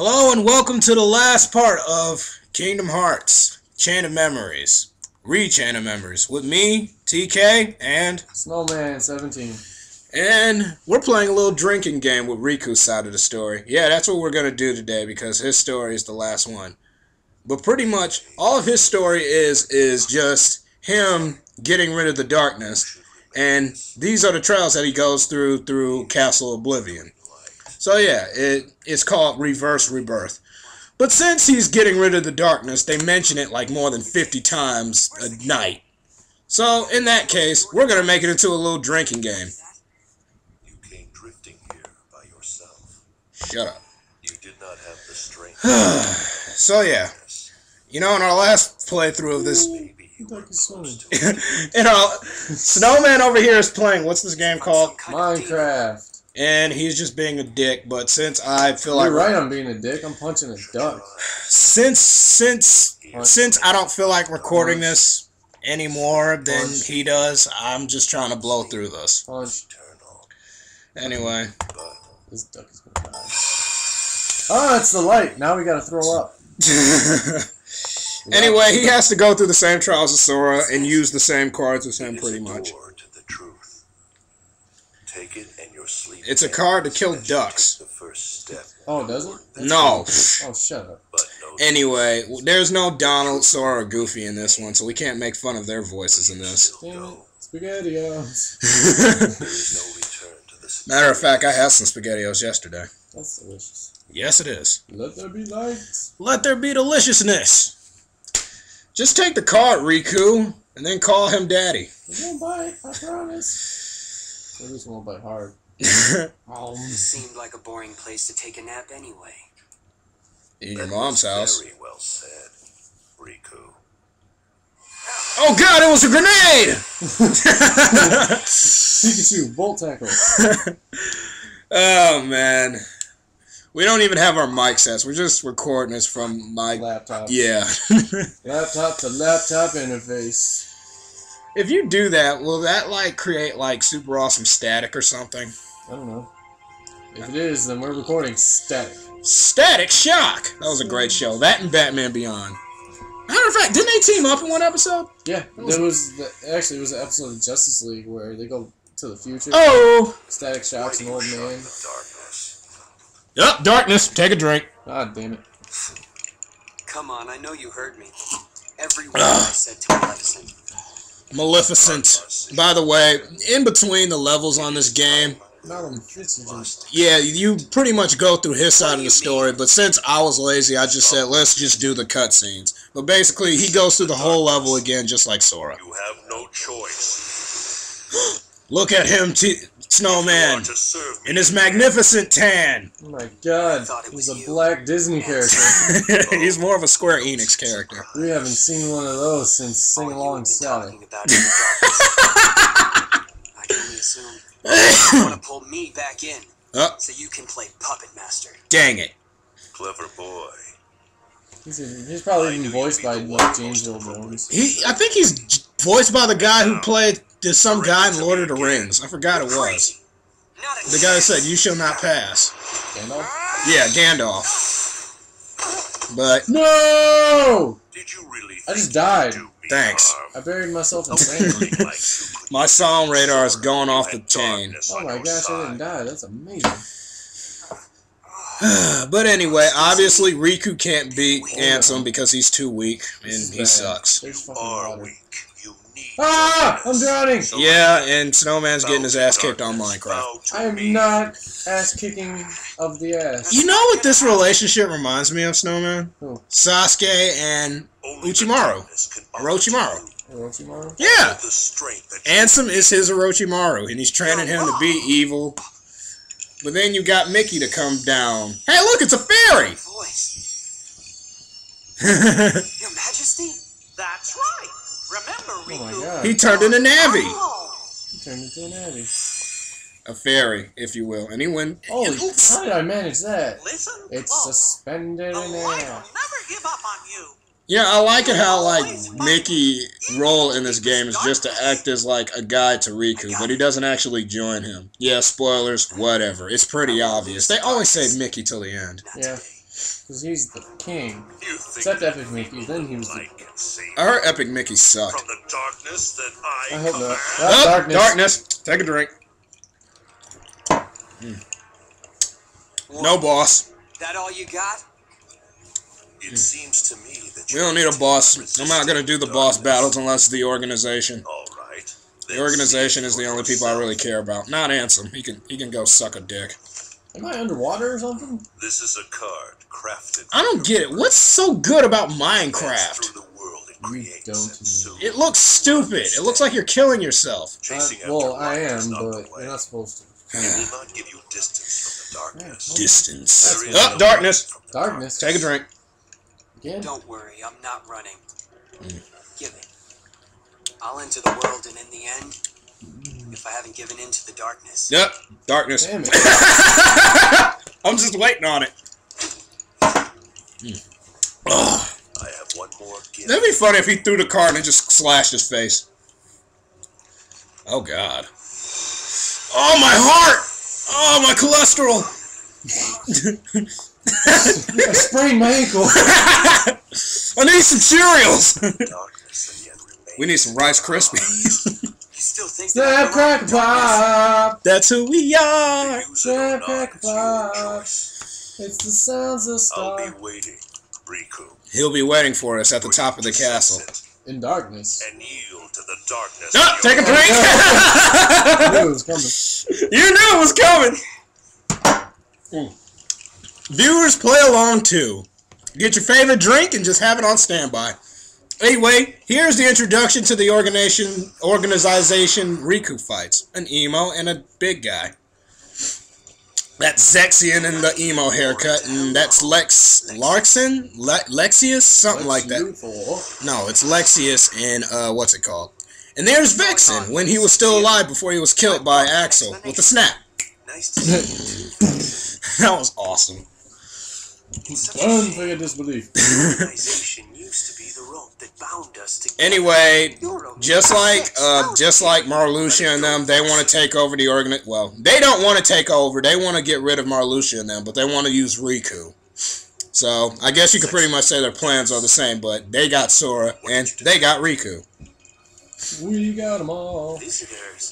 Hello and welcome to the last part of Kingdom Hearts Chain of Memories. Re-Chain of Memories with me, TK, and Snowman 17. and we're playing a little drinking game with Riku's side of the story. Yeah, that's what we're gonna do today because his story is the last one. But pretty much all of his story is is just him getting rid of the darkness, and these are the trials that he goes through through Castle Oblivion. So yeah, it it's called Reverse Rebirth. But since he's getting rid of the darkness, they mention it like more than 50 times a night. So in that case, we're gonna make it into a little drinking game. You came drifting here by yourself. Shut up. You did not have the strength. So yeah, you know, in our last playthrough of this, Maybe you were Like he's swimming. you know, Snowman over here is playing. What's this game called? Minecraft. And he's just being a dick. But since I feel like You're right, I'm being a dick. I'm punching a duck. since since Punch. since I don't feel like recording this anymore than Punch. he does, I'm just trying to blow through this. Punch. eternal, Anyway, This duck is gonna die. Oh, it's the light. Now we gotta throw up. anyway, he has to go through the same trials as Sora and use the same cards as him, pretty much. door to the truth. Take it and your sleep. It's a card to kill ends as you ducks. The first step. Oh, does it? That's No. cool. Oh, shut up. No Anyway, there's no Donald, Sora, or Goofy in this one, so we can't make fun of their voices in this. Damn it. SpaghettiOs. there is no return to the Matter of fact, I had some SpaghettiOs yesterday. That's delicious. Yes, it is. Let there be lights. Let there be deliciousness. Just take the card, Riku, and then call him Daddy. It won't bite. I promise. At least it won't bite hard. Um, Seemed like a boring place to take a nap anyway. in your That mom's house. Very well said, Riku. Oh God! It was a grenade. Pikachu, Bolt Tackle. oh man, we don't even have our mic sets. We're just recording this from my Laptop. yeah. Laptop to laptop interface. if you do that, will that like create like super awesome static or something? I don't know. If it is, then we're recording static. Static Shock. That was a great show. That and Batman Beyond. Matter of fact, didn't they team up in one episode? Yeah, That was- there was the, actually it was an episode of Justice League where they go to the future. Oh. Static Shock's Why an old man. Yep. Darkness. Take a drink. God damn it. Come on, I know you heard me. Every word I said to Maleficent. Maleficent. By the way, in between the levels on this game, Malum Fitzgerald. Yeah, you pretty much go through his side of the story. But since I was lazy, I just said let's just do the cutscenes. But basically, he goes through the whole level again, just like Sora. You have no choice. Look at him, T- Snowman, are to serve me. in his magnificent tan. Oh my god. it He's was a you. black Disney character. He's more of a Square Enix character. We haven't seen one of those since Sing Along have Sally. talking about in the darkness. I can only assume you want to pull me back in Oh, so you can play puppet master. dang it. Clever boy. He's, he's probably even voiced by like James Earl Jones. He, I think he's voiced by the guy who played there's some guy in Lord of the Rings. I forgot it was. Crazy. Not a The guy that said, "You shall not pass." Gandalf? Yeah, Gandalf. But No! Did you really I just think died. You'd do me Thanks. I buried myself in Feeling sand. like you could my song radar is going off the chain. Oh my gosh, I didn't die. That's amazing. but anyway, obviously Riku can't beat Ansem because he's too weak and he sucks. There's fucking Are water. weak. You need Ah! I'm drowning! So Yeah, and Snowman's getting his ass kicked on darkness, Minecraft. I am not ass kicking of the ass. You know what this relationship reminds me of, Snowman? Who? Sasuke and Only the Uchimaru. Orochimaru. Orochimaru? yeah. The strength that Ansem is his Orochimaru, and he's training him to be evil. But then you got Mickey to come down. Hey, look, it's a fairy! Your Majesty? That's right. Remember, Oh my god. he turned into Navi. Oh, He turned into an Abby. A fairy, if you will. And he went. Holy, Oops. how did I manage that? listen It's close. suspended The in light will air. never give up on you. Yeah, I like it how like Mickey role in this game is just to act as like a guide to Riku, but he doesn't actually join him. Yeah, spoilers, whatever. It's pretty obvious. They always say Mickey till the end. Yeah. Today. Because he's the king. Except Epic Mickey, then he was the... I can save I heard Epic Mickey sucked. from the darkness that I, I hope not. command? Oh, darkness. darkness. Take a drink. Hmm. No boss. That all you got? It hmm. seems to me that We don't need a boss. resist I'm not gonna do the boss battles unless the organization. All right. The organization is the only people I really care about. Not Ansem. He can he can go suck a dick. Am I underwater or something? This is a card crafted. I don't get it. What's so good about Minecraft? through the world it creates, don't and know. It looks stupid. It looks like you're killing yourself. Chasing Uh, well, I am, is not but you're not supposed to. It will not give you distance from the darkness. Distance. Oh, no darkness. light from the Darkness. Take a drink. Again? Don't worry, I'm not running. Mm. Give it. I'll enter the world, and in the end, if I haven't given in to the darkness, Yep. Darkness. Damn it. I'm just waiting on it. Mm. Ugh. I have one more gift. That'd be funny if he threw the card and just slashed his face. Oh God. Oh my heart! Oh my cholesterol! I sprained my ankle. I need some cereals! Darkness that yet remains. we need some Rice Krispies. You still think that Snap, crack, around the darkness? Pop. That's who we are! Use it or Snap, crack, it's pop. It's the sounds of I'll be waiting, Riku. He'll be waiting for us at the top of the castle. In darkness. And yield to the darkness. Ah, of take a your drink! I knew it was coming. you knew it was coming! Mm. Viewers, play along too. Get your favorite drink and just have it on standby. Anyway, here's the introduction to the organization organization Riku fights. An emo and a big guy. That's Zexion in the emo haircut, and that's Lex Larkson? Le- Lexaeus? Something like that. No, it's Lexaeus and uh, what's it called? And there's Vexen when he was still alive before he was killed by Axel with a snap. Nice to see That was awesome. you. It's such a Unfigure shame. disbelief. Anyway, You're only just like uh, just like Marluxia and them, they want to take over the organ. Well, they don't want to take over. They want to get rid of Marluxia and them, but they want to use Riku. So I guess you could pretty much say their plans are the same, but they got Sora and they got Riku. We got them all.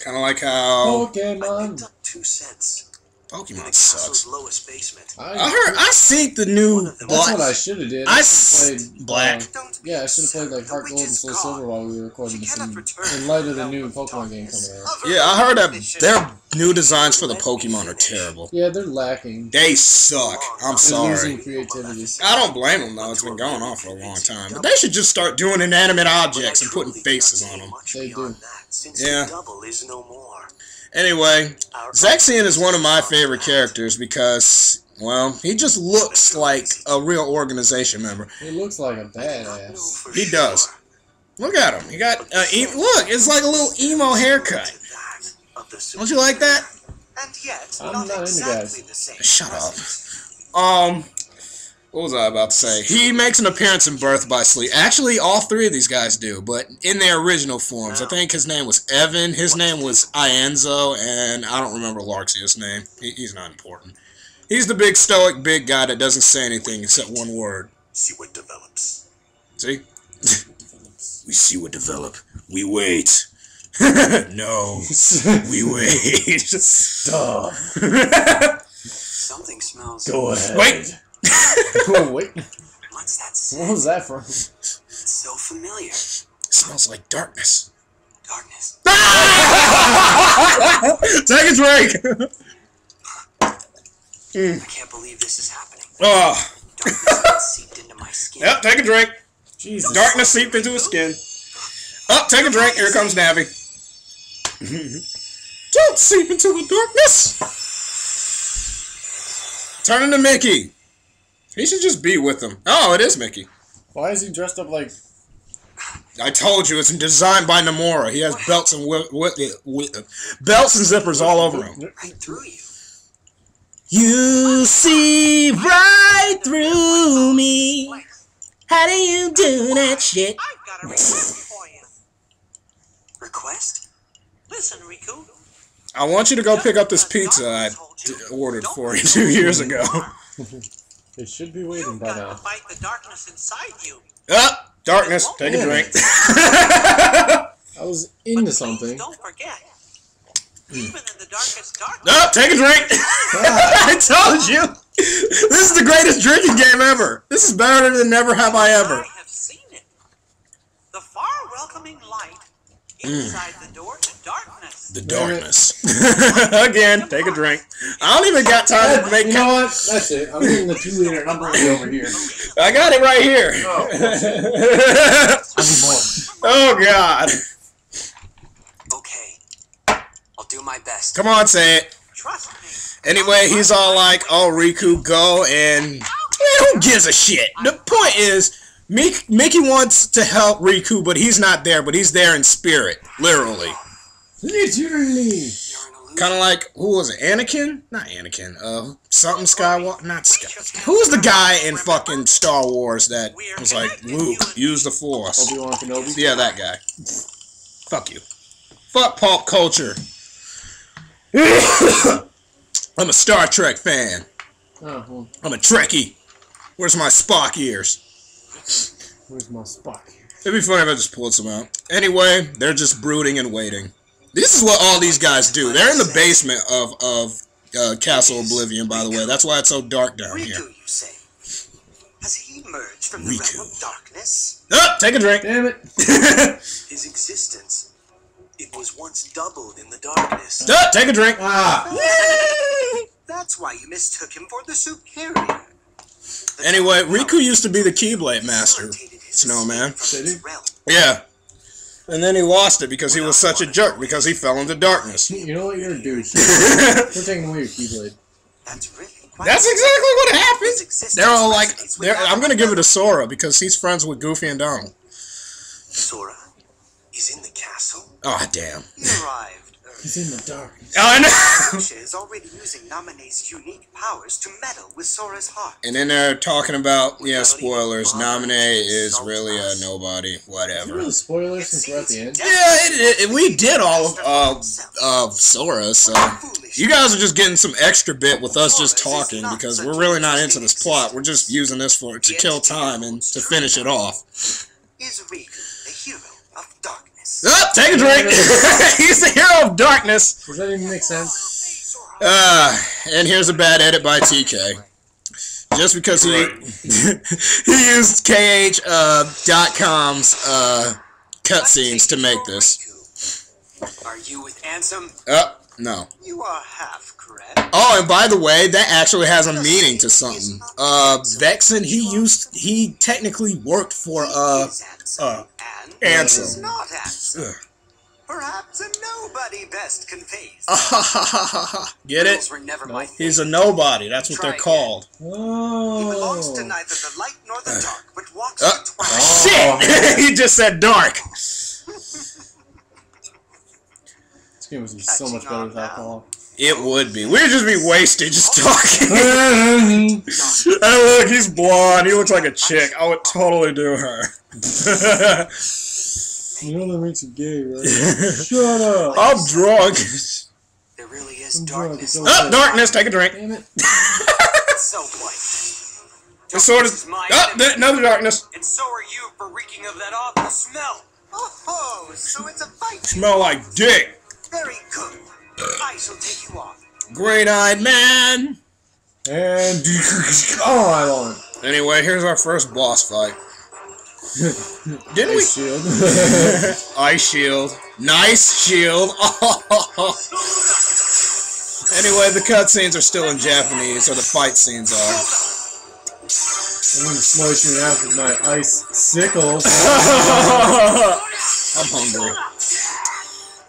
Kind of like how I picked up two sets in the Pokemon castle's sucks. lowest basement. I heard I see the new That's That's what I should have did. I should've played Black. um, yeah, I should have played like. Heart Gold and Soul. Silver while we were recording She this in, in light of the new Pokemon game coming out. Yeah, I heard that their new designs for the Pokemon are terrible. Yeah, they're lacking. They suck. I'm They're sorry. losing creativity. I don't blame them though. It's been going on for a long time. But they should just start doing inanimate objects and putting faces on them. They do. Yeah. The double is no more. Anyway, Our Zexion is one of my favorite characters because, well, he just looks like a real organization member. He looks like a I do not know badass. He does. Look at him. He got uh, e- look. It's like a little emo haircut. to that of the Don't you like that? And yet, I'm not, not exactly the same. Shut up. Um, what was I about to say? He makes an appearance in Birth by Sleep. Actually, all three of these guys do, but in their original forms. I think his name was Evan. His name was Ienzo, and I don't remember Larxia's name. He, he's not important. He's the big stoic big guy that doesn't say anything except one word. See what develops. See? we see what develop. We wait. no, we wait. Stop. Something smells. Go ahead. Wait. oh, wait. What's that What was that from? It's so familiar. It smells like darkness. Darkness. Take a drink. I can't believe this is happening. Oh, Darkness seeped into my skin. yep. Take a drink. Jesus. Darkness seeped into his skin. Oh, take a drink. Here comes Navi. Don't seep into the darkness. Turn into Mickey. He should just be with them. Oh, it is Mickey. Why is he dressed up like? I told you, it's designed by Nomura. He has belts and wi- wi- wi- belts and zippers all over him. Right through you. You see right through me. How do you do that shit? I've got a request for you. Request? Listen, Riku. I want you to go pick up this pizza I d- ordered for you two years ago. They should be waiting You've by got now. to fight the darkness inside you. Up, darkness. Take a drink. I was into please something. don't forget. Hmm. Even in the darkest darkness, Up, take a drink. I told you. This is the greatest drinking game ever. This is better than Never Have I Ever. I have seen it. The far welcoming light Mm. inside the door to darkness. The darkness. Again, take a drink. I don't even got time to make. You know what? That's it. I'm getting the two liter and I'm bringing it over here. I got it right here. Oh. I need more. oh God! Okay. I'll do my best. Come on, say it. Trust me. Anyway, he's all like, "Oh, Riku, go!" And man, who gives a shit? The point is, Mik- Mickey wants to help Riku, but he's not there. But he's there in spirit, literally. Literally. You're an illusion. Kind of like who was it? Anakin? Not Anakin. Uh, something Skywalker. Not Sky. Who's the guy in fucking Star Wars that was like, Luke, use the Force? Obi Wan Kenobi. Yeah, that guy. Fuck you. Fuck pop culture. I'm a Star Trek fan. Oh, well, I'm a Trekkie. Where's my Spock ears? Where's my Spock? It'd be funny if I just pulled some out. Anyway, they're just brooding and waiting. This is what all these guys do. They're in the basement of of uh, Castle Oblivion, by the way. That's why it's so dark down Riku, here. you say? Has he emerged from the realm of darkness? Oh, take a drink. Damn it. His existence. It was once doubled in the darkness. Oh, take a drink. Ah. That's why you mistook him for the superior. The Anyway, Riku used to be the Keyblade master. Snowman. escape from. Yeah. And then he lost it because he was such a jerk because he fell into darkness. You know what? You're a douche. We're taking away your Keyblade. That's really quite That's exactly what happened. They're all like, they're, I'm gonna give it to. Sora because he's friends with Goofy and Donald. Sora is in the castle. Oh damn! He arrived. He's in the dark. Oh, I know. Sasha is already using Naminé's unique powers to meddle with Sora's heart. and then they're talking about yeah, spoilers. Naminé is really a nobody. Whatever. really spoilers since we're at the end? Yeah, it, it, we did all of uh, of Sora, so you guys are just getting some extra bit with us just talking because we're really not into this plot. We're just using this for to kill time and to finish it off. Is Riku the hero of darkness? Oh, take a drink. He's the hero of darkness. Does that even make sense? Uh, and here's a bad edit by TK. Just because he he used KH uh, dot com's uh, cutscenes to make this. Are you with Ansem? Uh, no. You are half correct. Oh, and by the way, that actually has a meaning to something. Uh, Vexen, he used, he technically worked for, uh, Is uh, and Ansem. is not Ansem. Ugh. Perhaps a nobody best can face. get it? Girls were never my thing. He's a nobody. That's what Try they're again. called. He belongs to Oh. neither the light nor the dark, but walks Uh, in twilight. Shit! he just said dark. This game would be so much better with alcohol. It would be. We'd just be wasted just talking. hey, look, he's blonde. He looks like a chick. I would totally do her. You only that makes you gay, right? Shut up. I'm drunk. There really is I'm darkness. it's Oh, ah, darkness. Take a drink. Damn it. So what? It's sort of. Darkness is my Oh, enemy, th- another darkness. and so are you for reeking of that awful smell. Oh, so it's a fight. Smell like dick. Very good. I shall take you off. Great-eyed man. And oh, I won. Anyway, here's our first boss fight. Didn't we? Ice shield. Ice shield. Nice shield. anyway, the cutscenes are still in Japanese, or the fight scenes are. I'm gonna slice you in half with my ice sickles. I'm hungry.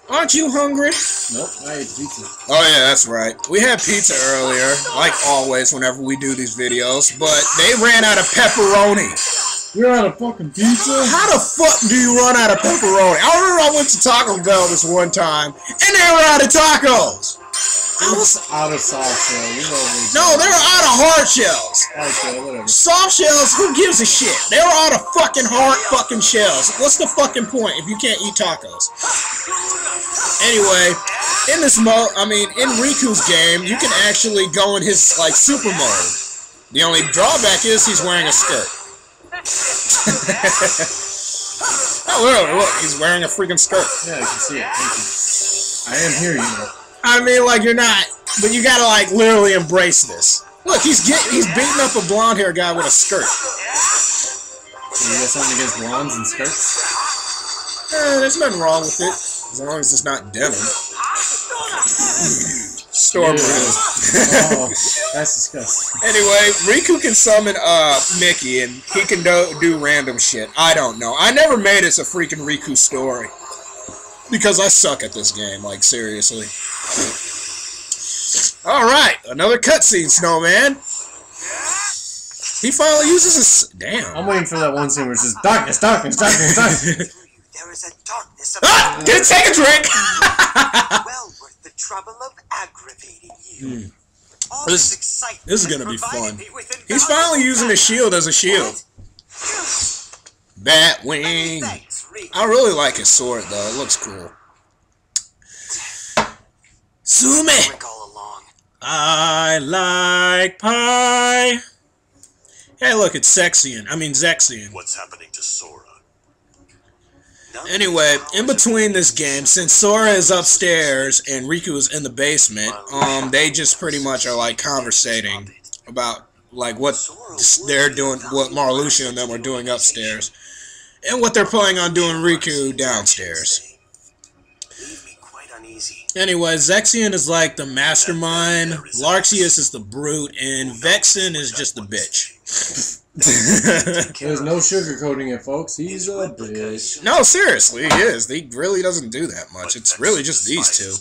Aren't you hungry? nope, I ate pizza. Oh yeah, that's right. We had pizza earlier, like always whenever we do these videos, but they ran out of pepperoni. You're out of fucking pizza? How the fuck do you run out of pepperoni? I remember I went to Taco Bell this one time, and they were out of tacos. I was Out of soft shell. You know what no, they were out of hard shells. Okay, whatever. Soft shells, who gives a shit? They were out of fucking hard fucking shells. What's the fucking point if you can't eat tacos? Anyway, in this mode, I mean, in Riku's game, you can actually go in his like super mode. The only drawback is he's wearing a skirt. oh, literally, look, he's wearing a freaking skirt. Yeah, I can see it. Thank you. I am here, you know. I mean, like you're not, but you gotta like literally embrace this. Look, he's get, he's beating up a blonde hair guy with a skirt. So you got something against blondes and skirts? Eh, there's nothing wrong with it as long as it's not denim. Store brand. Oh, that's disgusting. Anyway, Riku can summon uh Mickey and he can do, do random shit. I don't know. I never made it a freaking Riku story. Because I suck at this game, like seriously. Alright, another cutscene, Snowman. He finally uses his damn. I'm waiting for that one scene where it's just darkness, darkness, darkness, darkness. There is a darkness of ah! Get take a drink! well worth the trouble of aggravating you. All Hmm. This- this, excitement this is gonna be fun. He's finally using his shield as a shield. Batwing. I really like his sword though. It looks cool. Sume. Rick. I like pie. Hey, look, it's Sexian. I mean Zexion. What's happening to Sora? Anyway, in between this game, since Sora is upstairs and Riku is in the basement, um, they just pretty much are like conversating about like what they're doing, what Marluxia and them are doing upstairs, and what they're planning on doing Riku downstairs. Anyway, Zexion is like the mastermind, Larxius is the brute, and Vexen is just the bitch. There's no sugarcoating it, folks. He's a bitch. no, seriously, he is. He really doesn't do that much. It's really just these two.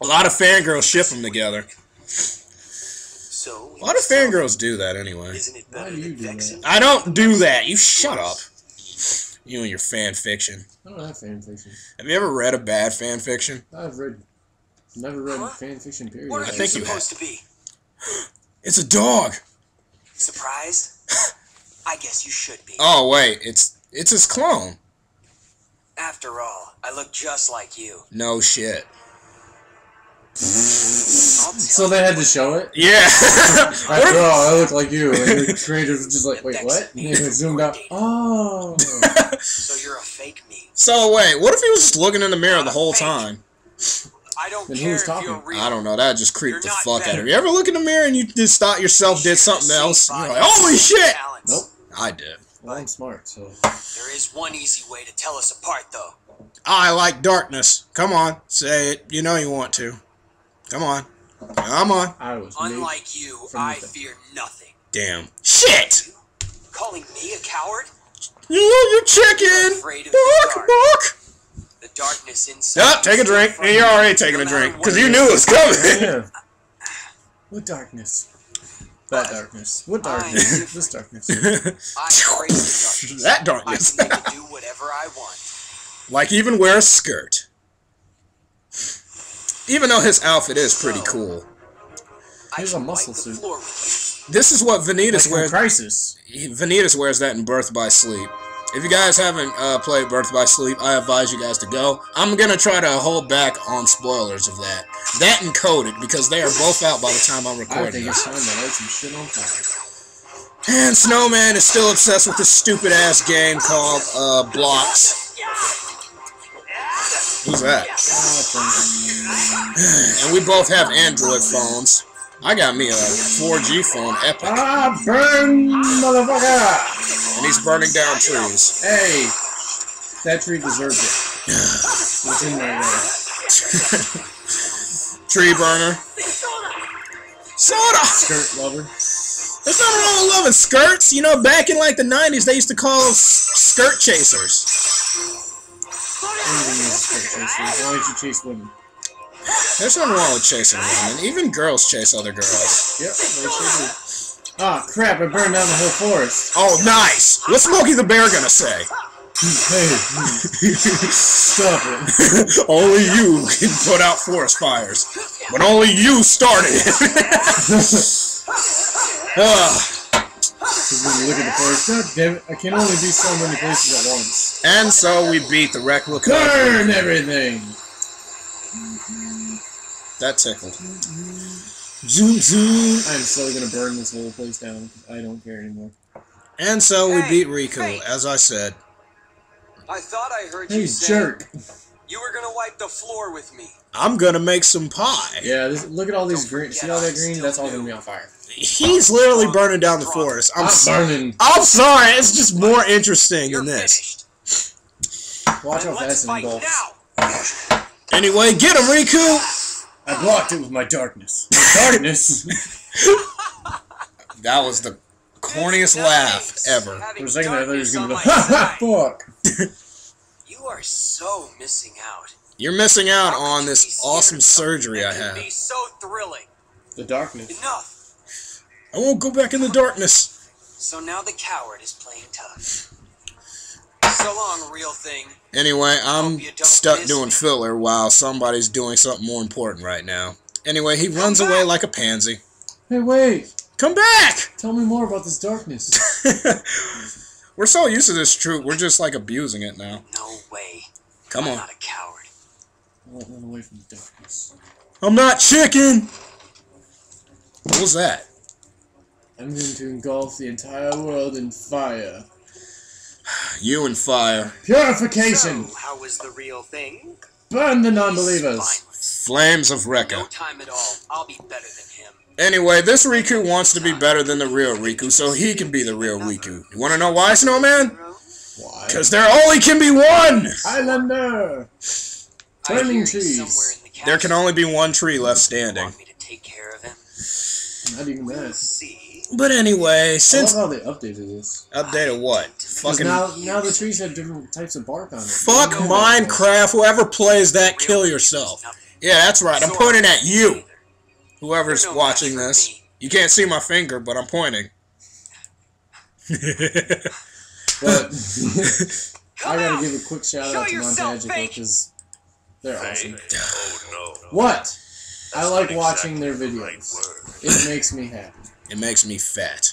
A lot of fangirls ship them together. So A lot of fangirls do that anyway. Isn't it better do do that? I don't do that. You shut up. You and your fan fiction. I don't have fan fiction. Have you ever read a bad fan fiction? I've read, never read Huh? fan fiction. Period. What I are think you you supposed to be? It's a dog. Surprised? I guess you should be. Oh wait, it's it's his clone. After all, I look just like you. No shit. So they had to show it. Yeah. What After all, I look like you, and the creators were just like, "Wait, what?" And they zoomed out. Oh, So you're a fake me. so wait, what if he was just looking in the mirror the whole time? I don't Then who care was if talking? you're real. I don't know. That just creeped You're the not fuck out of me. You ever look in the mirror and you just thought yourself did something else? You're like, holy shit! Talents. nope. I did. Well, I'm smart, so There is one easy way to tell us apart, though. I like darkness. Come on, say it. You know you want to. Come on. Come on. I was made. Unlike you, I nothing. fear nothing. Damn. Shit! Calling me a coward? You you chicken! Afraid of Bark, bark! The darkness inside. Yup, take a drink. And you're already taking a drink. Because you knew it was coming. Yeah. What darkness? That darkness. What darkness? this darkness. I embrace darkness. that I darkness. can do whatever I want. like even wear a skirt. Even though his outfit is pretty cool. I Here's a muscle suit. This is what Vanitas Like wears. from Crisis. he- Vanitas wears that in Birth by Sleep. If you guys haven't uh, played Birth by Sleep, I advise you guys to go. I'm gonna try to hold back on spoilers of that. That and Coded, because they are both out by the time I'm recording. I think this. it's time to light some shit on fire. And Snowman is still obsessed with this stupid ass game called uh, Blocks. Who's that? And we both have Android phones. I got me a 4G phone, Epic, Ah, burn, motherfucker! And he's burning down trees. Hey, that tree deserved it. What's in there? Tree burner. Soda! Skirt lover. There's nothing wrong with loving skirts. You know, back in like the 90s, they used to call skirt chasers. Anything is a skirt chaser, as long you chase women. There's nothing wrong with chasing women. Even girls chase other girls. Yep, they sure do. Ah, crap, I burned down the whole forest. Oh, nice! What's Smokey the Bear gonna say? Hey, stop it. only you can put out forest fires. But only you started it. Ugh. Because when you look at the forest, God damn it, I can only do so many places at once. and so we beat the replica. Burn everything! That tickled. Zoom zoom. I'm slowly gonna burn this whole place down. 'cause I don't care anymore. And so we Hey, beat Riku, hey. as I said. I thought I heard Hey, you say jerk. you were gonna wipe the floor with me. I'm gonna make some pie. Yeah, this, look at all these Don't green. See all that green? That's all new. gonna be on fire. He's literally burning down the forest. I'm I'm sorry. burning. I'm sorry. It's just more interesting You're than this. finished. Watch Then how let's fast it fight engulfs. now. Anyway, get him, Riku. I blocked it with my darkness. darkness. That was the corniest Nice. laugh ever. Having For a second, I thought he was gonna on be like, ha ha, fuck. You are so missing out. You're missing out How on this awesome surgery I have. Be so thrilling. The darkness. Enough. I won't go back in the darkness. So now the coward is playing tough. So long, real thing. Anyway, I'm Hope you don't stuck doing filler while somebody's doing something more important right now. Anyway, he runs away like a pansy. Hey, wait. Come back! Tell me more about this darkness. We're so used to this troop, we're just like abusing it now. No way. Come I'm on. not a coward. I won't run away from the darkness. I'm not chicken! What was that? I'm going to engulf the entire world in fire. You and fire. Purification! So, how was the real thing? Burn the non-believers! Flames of No time at all. I'll be better than him. Anyway, this Riku wants to be better than the real Riku, so he can be the real Riku. You wanna know why, Snowman? Why? Because there only can be one! Islander! Turning trees. the There can only be one tree left standing. Want me to take care of him? Not even We'll that. See. But anyway, I since love how they updated this. updated what? Fucking now, now the trees have different types of bark on it. fuck Didn't know. Minecraft. Whoever plays that, kill yourself. Yeah, that's right. I'm pointing at you. Whoever's no watching this. You can't see my finger, but I'm pointing. But I gotta give a quick shout Show out to yourself, Montagical fake. because they're awesome. Oh no. What? I like watching exactly their the videos. right. It makes me happy. It makes me fat.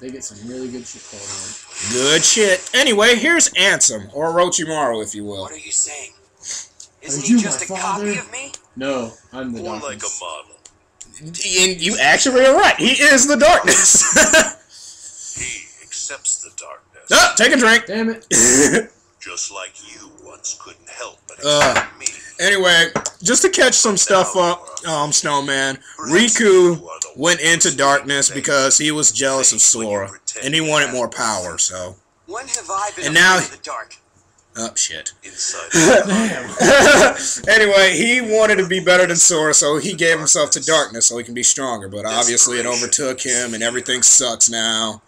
They get some really good shit going on. Good shit. Anyway, here's Ansem, or Orochimaru, if you will. What are you saying? Isn't Are he just a my copy of me? No, I'm the More like a model. And you actually are right. He is the darkness. He accepts the darkness. oh, take a drink. Damn it! Just like you once couldn't help but Uh. accept me. Anyway, just to catch some stuff up, um, Snowman, Riku went into darkness because he was jealous of Sora, and he wanted more power, so. When have I been And now- afraid of the dark? Oh, shit. Inside. anyway, he wanted to be better than Sora, so he gave himself to darkness so he can be stronger, but obviously it overtook him, and everything sucks now.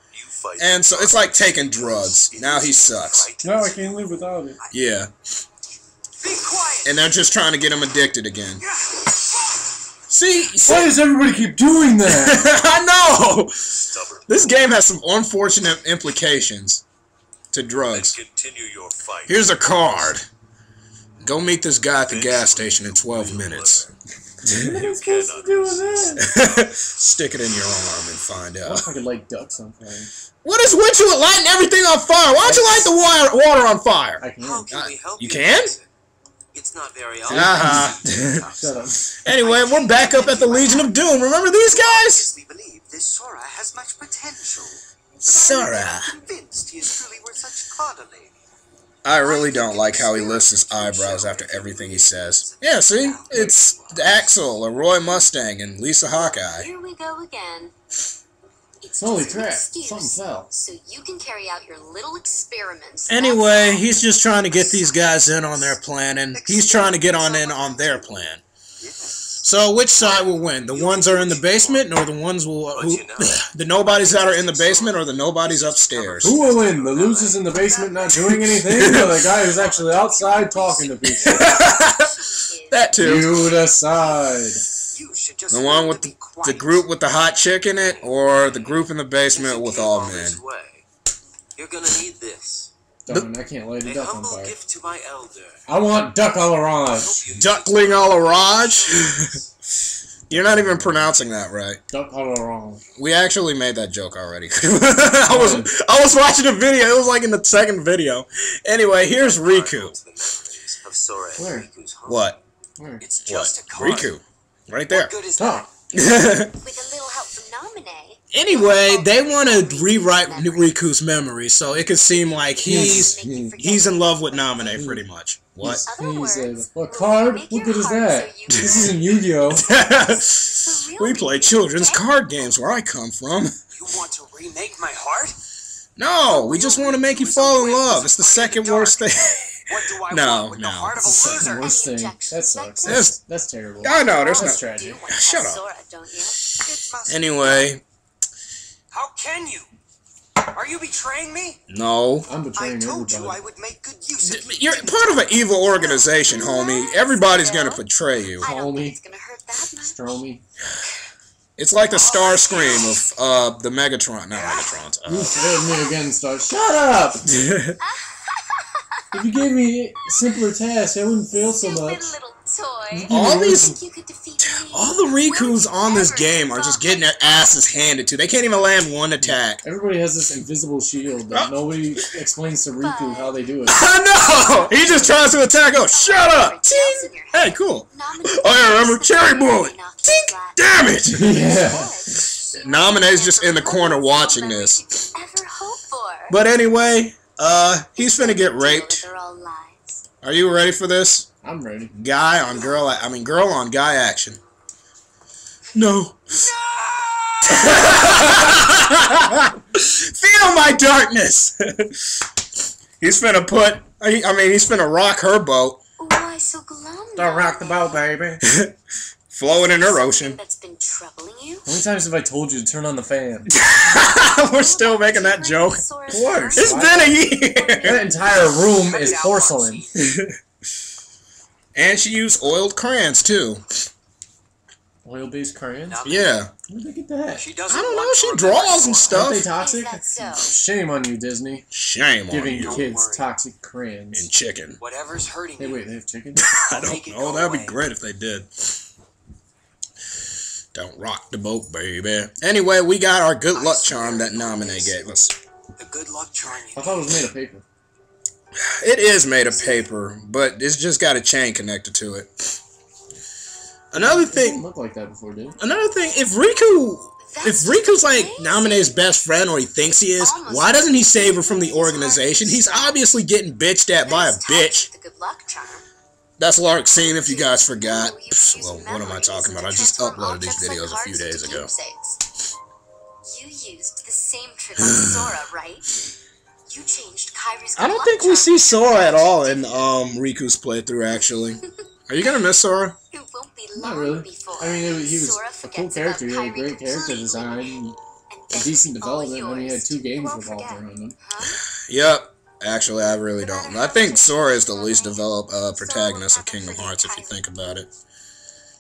And so it's like taking drugs. Now he sucks. fight No, I can't live without it. Yeah. Be quiet. And they're just trying to get him addicted again. See? see Why does everybody keep doing that? I know! Stubborn. This game has some unfortunate implications to drugs. continue your fight. Here's a card. Go meet this guy at the gas station in 12 minutes. what am I You supposed to do with that? Stick it in your arm and find What out. if I could light ducks on fire? What is with you with lighting everything on fire? Why don't you light the wire, water on fire? I can. How can Uh, we help you you? can? Professor? It's not very obvious. Uh-huh. Shut up. anyway, we're back up at the Legion of Doom. Remember these guys? obviously believe this Sora has much potential. Sora. I'm convinced he is truly worth such coddling. I really don't like how he lifts his eyebrows after everything he says. Yeah, see? It's Axel, or Roy Mustang, and Lisa Hawkeye. Here we go again. It's Holy just an crap, excuse something fell. So you can carry out your little experiments. Anyway, he's just trying to get these guys in on their plan, and he's trying to get on in on their plan. So, which side will win? The ones that are in the basement, or the ones who, who the nobodies that are in the basement, or the nobodies upstairs? Who will win? The losers in the basement not doing anything, or the guy who's actually outside talking to people? that too. You decide. You should just The one with to the, be quiet. the group with the hot chick in it, or the group in the basement with all men. This. You're gonna need this. Darn, I can't light a A duck on humble fire. gift to my elder. I want duck a l'orange. Duckling a la Raj? You're not even pronouncing that right. Duck a l'orange. We actually made that joke already. I was I was watching a video. It was like in the second video. Anyway, here's Riku. To the memories Of Sora and Where? What? Where? It's What? just a card. Riku. Right there. What good is Talk. that? With a little help from Naminé, anyway, they want to rewrite Riku's memory, so it could seem like he's make you forget he's in love with Naminé mm-hmm. pretty much. What? Other He said, words, "What card? make What good is that? so This isn't Yu-Gi-Oh." we play children's card games where I come from. You want to remake my heart? No, we just want to make you fall in love. It's the second worst thing. What do I No, want with no. the heart of a That's the loser? worst thing. That sucks. That's- That's, that's terrible. I know, there's That's no. tragic. You want to Shut up. Sora, don't you? It must Anyway, How can you? Are you betraying me? no. I'm betraying I betraying told you I would make good use of you. You're part of an evil organization, homie. Everybody's gonna betray you. Homie. it's gonna hurt that much. Stromy. It's like the Starscream of uh the Megatron, not Megatrons. You Uh, failed me again, Star. Shut up! If you gave me simpler tasks, I wouldn't fail so much. little toy. all these, Think you could defeat me? all the Rikus on this game are just getting their asses handed to. They can't even land one attack. Everybody has this invisible shield that oh. nobody explains to Riku how they do it. I know. He just tries to attack. Oh, shut up! Ting. Hey, cool. Oh, yeah, remember Cherry Bullet? Tink. Damn it! yeah. Naminé's just in the corner watching this. Ever hope for? But anyway, uh, he's finna get raped. They're all lies. Are you ready for this? I'm ready. Guy on girl, I mean girl on guy action. No. no! Feel my darkness. he's finna put. I I mean, he's finna rock her boat, Why so glum? Don't rock the boat, baby. floating in her ocean. That's been troubling you. How many times have I told you to turn on the fan? We're still making that joke. Of course. It's been a year. That entire room is porcelain. and she used oiled crayons too. Oil-based crayons? Yeah. Where'd they get that? She doesn't I don't know. She draws and stuff. Aren't they Is toxic? so? Shame on you, Disney. Shame on Giving you. Don't kids worry. toxic crayons. And chicken. Whatever's hurting Hey, you. wait, they have chicken? I don't it know. That'd be great if they did. Don't rock the boat, baby. Anyway, we got our good I luck charm that to Naminé this. gave us. The good luck charm I thought it was made of paper. It is made of paper, but it's just got a chain connected to it. Another thing, look like that before, did it? another thing, if Riku, if That's Riku's like amazing. Naminé's best friend, or he thinks he is, why doesn't he save her from the organization? He's obviously getting bitched at by a bitch. about The good luck charm. That's Larxene if you guys forgot. You Psst, Well, what am I talking about? I just uploaded these videos a few days ago. You used the same trick on Sora, right? You changed Kairi's I don't think we see Sora at all in um Riku's playthrough. Actually, are you gonna miss Sora? It won't be Not long really. before I mean, it, he was a cool character. He had a great character design, and a decent development, and he had two games won't revolved around him. huh? Yep. Actually, I really don't. I think Sora is the least developed uh, protagonist of Kingdom Hearts, if you think about it.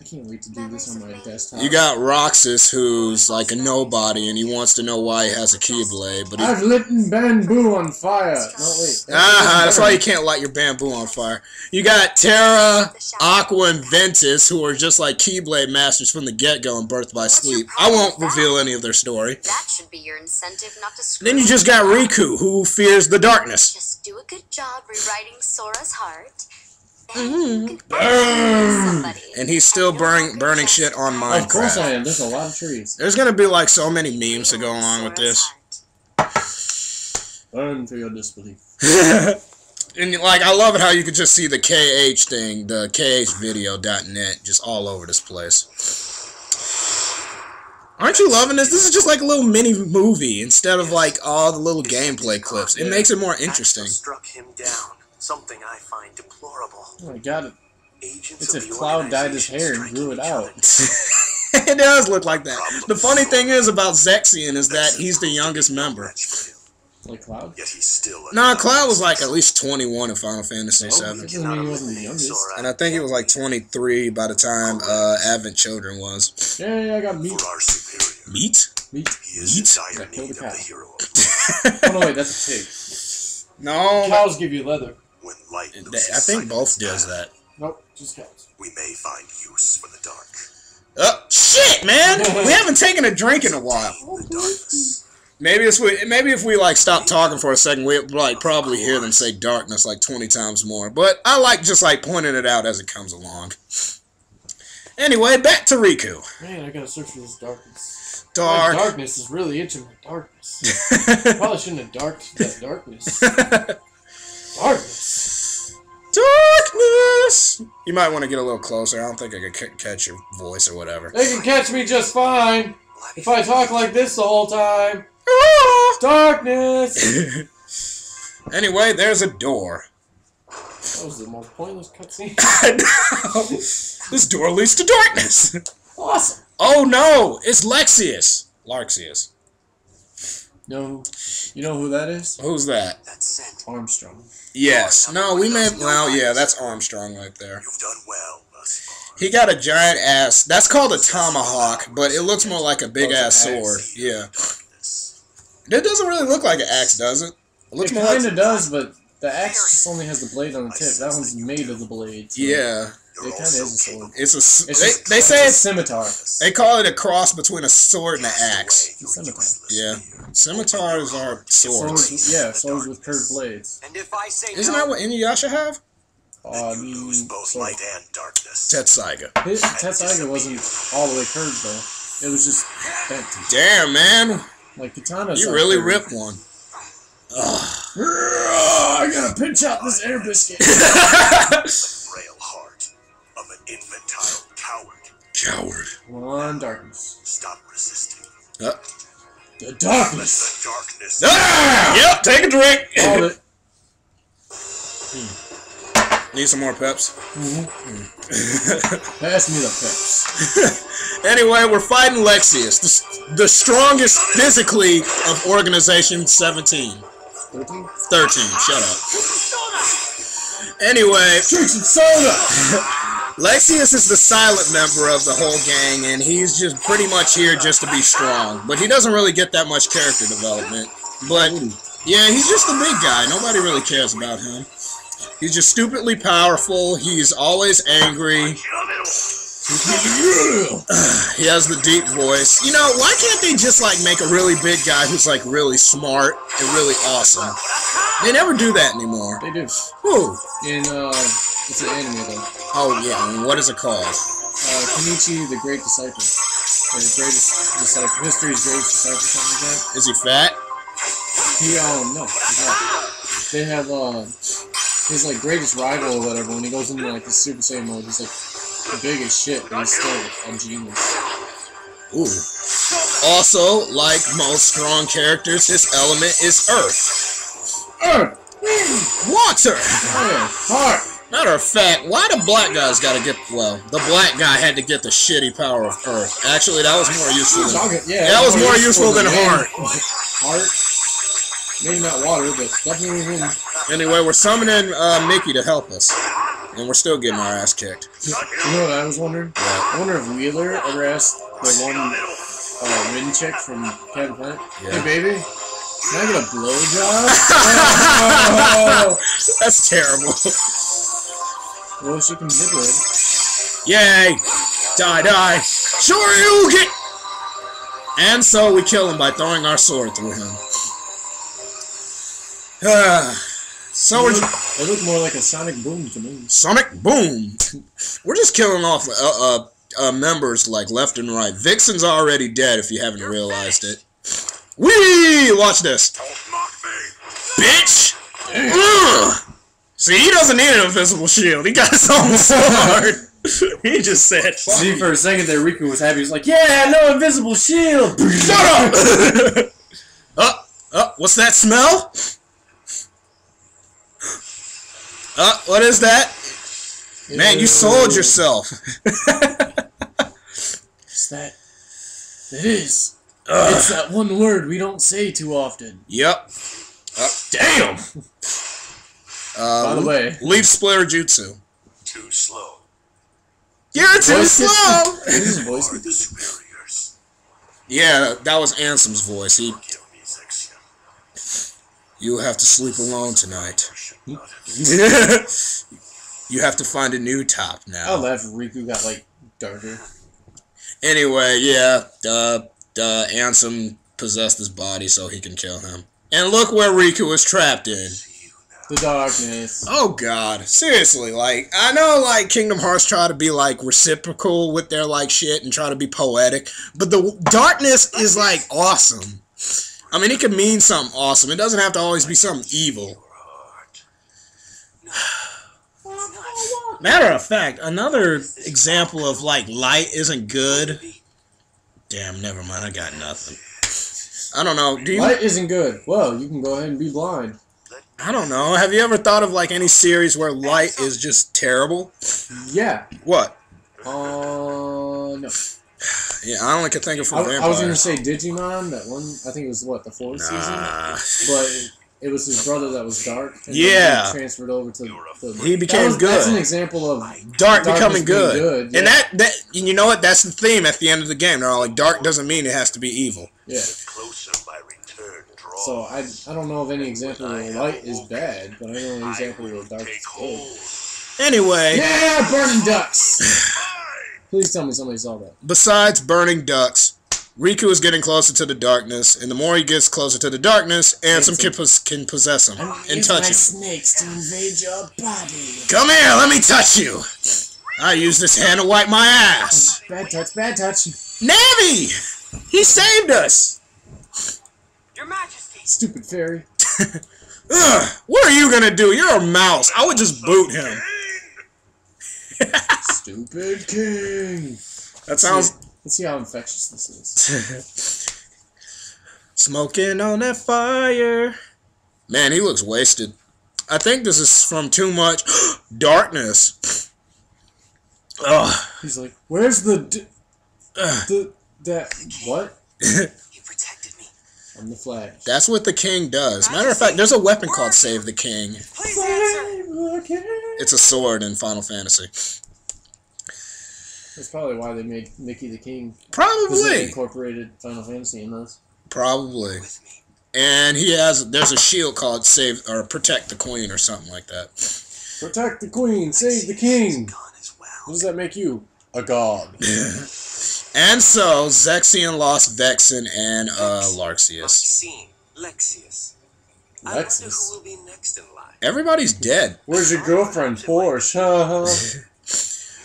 I can't wait to do this on my desktop. You got Roxas, who's like a nobody, and he wants to know why he has a Keyblade, but he. I've lit bamboo on fire. No, wait. Ah, that's why you can't light your bamboo on fire. You got Terra, Aqua, and Ventus, who are just like Keyblade masters from the get-go and birthed by sleep. I won't reveal any of their story. That should be your incentive not to screw Then you just got Riku, who fears the darkness. Just do a good job rewriting Sora's heart. Then Mm-hmm. you can kill somebody. And he's still burning burning shit on Minecraft. Of course I am. There's a lot of trees. There's gonna be like so many memes to go along with this. heart. Burn for your disbelief. and like I love it how you could just see the KH thing, the KHvideo.net, just all over this place. Aren't you loving this? This is just like a little mini movie instead of like all the little gameplay clips. It makes it more interesting. Struck him down. Something I find deplorable. Oh my god. Agents It's of if Cloud dyed his hair and grew it out. it does look like that. The funny thing is about Zexion is that he's the youngest member. Match. Like Cloud? Yet he's still Nah, Cloud was like at least 21 in Final Fantasy Oh, VII. that doesn't he wasn't the youngest. And I think he was like 23 by the time uh, Advent Children was. Yeah, yeah, I got meat. For our superior, Meat? Meat. he is in dire Gotta kill the of cow. hero. Oh no, wait, that's a pig. No, Cows give you leather. When light they- loses I think both does path, that. Nope, just cows. We may find use for the dark. Oh, shit, man! We haven't taken a drink in a while. Maybe if we maybe if we like stop talking for a second, we'd like probably hear them say darkness like 20 times more. But I like just like pointing it out as it comes along. Anyway, back to Riku. Man, I gotta search for this darkness. My Dark. darkness is really itching my darkness. Probably shouldn't have darked that darkness. Darkness. Darkness. You might want to get a little closer. I don't think I could c- catch your voice or whatever. They can catch me just fine if I talk like this the whole time. Ah! Darkness. anyway, there's a door. That was the most pointless cutscene. This door leads to darkness. Awesome. Oh no, it's Lexaeus. Larxius. No, you know who that is? Who's that? That's scent. Armstrong. Yes. No, we may. Well, yeah, that's Armstrong right there. You've done well. He got a giant ass. That's called a tomahawk, but it looks more like a big ass it's an axe. sword. Yeah. This. It doesn't really look like an axe, does it? It looks It more kind like. of does, but the axe just only has the blade on the tip. That one's made of the blade. so Yeah. You're It kinda is a sword. It's a. s- It's They, just- they say it's a scimitar. They call it a cross between a sword and an axe. Scimitar. Yeah. Scimitars are swords. Swords, yeah, swords with curved blades. And if I say Isn't no, that what Inuyasha have? Uh, You lose both sort light and darkness. Tessaiga. His Tessaiga wasn't all the way curved though. It was just bent. Damn, man. Like katana. You really ripped one. Ugh. I gotta pinch out this air biscuit. infantile coward. Coward. Come on, darkness. Stop resisting. Uh, The darkness. The darkness. ah! Yep, take a drink. All of it. Need some more peps. Pass me the peps. Anyway, we're fighting Lexaeus, the, the strongest physically of Organization 17. 13? 13, shut up. Anyway, Drink some soda! Lexaeus is the silent member of the whole gang, and he's just pretty much here just to be strong. But he doesn't really get that much character development. But, yeah, he's just a big guy. Nobody really cares about him. He's just stupidly powerful. He's always angry. He has the deep voice. You know, why can't they just like make a really big guy who's like really smart and really awesome? They never do that anymore. They do. Who? In, uh, it's an anime though. Oh yeah, and what is it called? Uh, Kenichi the Great Disciple. Or the greatest disciple. History's greatest disciple, something like that. Is he fat? He, um, no. he's not. They have, uh, his, like, greatest rival or whatever, when he goes into, like, the Super Saiyan mode, he's, like, big as shit, but he's still a genius. Ooh. Also, like most strong characters, his element is Earth. Earth! Water! Fire! Heart! Matter of fact, why the black guys gotta get well? The black guy had to get the shitty power of Earth. Actually, that was more useful. Than, yeah, that was more useful than heart. Heart? Maybe not water, but definitely. Anyway, we're summoning uh, Mickey to help us, and we're still getting our ass kicked. You know what I was wondering? I wonder if Wheeler ever asked the one uh, wind chick from Captain Planet, Yeah. "Hey baby, can I get a blowjob?" oh! That's terrible. Well, she can zip it. Yay! Die, die! Sure you get. And so we kill him by throwing our sword through him. So we're It looked more like a sonic boom to me. Sonic Boom. We're just killing off uh, uh, uh, members like left and right. Vexen's already dead if you haven't realized it. Wee! Watch this, Don't mock me. bitch. Ugh. See, he doesn't need an invisible shield. He got his own sword. he just said, "Fuck See, you." for a second there, Riku was happy. He was like, "Yeah, no invisible shield." Shut up! uh, uh, what's that smell? Uh, what is that? Man, you sold yourself. It's that. It is. It's that one word we don't say too often. Yep. Uh, damn. Uh, By the way, leaf splitter jutsu. Too slow. You're too Voice- slow. this is voice. The superiors. yeah, that was Ansem's voice. He, Kill me, Zexion. you'll have to sleep alone tonight. I should not have. you have to find a new top now. I'll laugh Riku got like darker. Anyway, yeah, uh, uh, Ansem possessed his body so he can kill him. And look where Riku was trapped in. See you now. the darkness. Oh God, seriously, like I know like Kingdom Hearts try to be like reciprocal with their like shit and try to be poetic, but the darkness is like awesome. I mean, it could mean something awesome. It doesn't have to always be something evil. Matter of fact, another example of like light isn't good. Damn, never mind. I got nothing. I don't know. Do you? Light isn't good. Well, you can go ahead and be blind. I don't know. Have you ever thought of like any series where light is just terrible? Yeah. What? Uh, no. Yeah, I only could think of I, I was gonna say Digimon. That one. I think it was what the fourth season. But it was his brother that was dark. And then Yeah. he transferred over to. the He that became good. That's an example of Dark Darkness becoming being good. good, And yeah. that that you know what? That's the theme at the end of the game. They're all like, dark doesn't mean it has to be evil. yeah. Closer my return draw. So I I don't know of any example where light is bad, but I know an example where dark is good. Anyway, Yeah, burning ducks. Please tell me somebody saw that. besides burning ducks, Riku is getting closer to the darkness, and the more he gets closer to the darkness, Ansem can, pos- can possess him ah, and touch him. snakes to invade your body. Come here, let me touch you. I use this hand to wipe my ass. Bad touch, bad touch. Navi, he saved us. Your Majesty. Stupid fairy. Ugh, what are you gonna do? You're a mouse. I would just boot him. Stupid king. That sounds Let's see how infectious this is. smoking on that fire. Man, he looks wasted. I think this is from too much darkness. Ugh. He's like, where's the d- the that what? He protected me. I'm the flag. That's what the king does. Matter of fact, there's a weapon called Save the King. Please answer. It's a sword in Final Fantasy. That's probably why they made Mickey the king. Because they Probably. incorporated Final Fantasy in this. Probably. And he has there's a shield called Save or Protect the Queen or something like that. Protect the queen, save the king. Gone as well. What does that make you? A god. And so Zexion lost Vexen and uh Larxius. Maxine. Lexaeus. I wonder Lexus. who will be next in line. Everybody's dead. Where's your girlfriend, Porsche?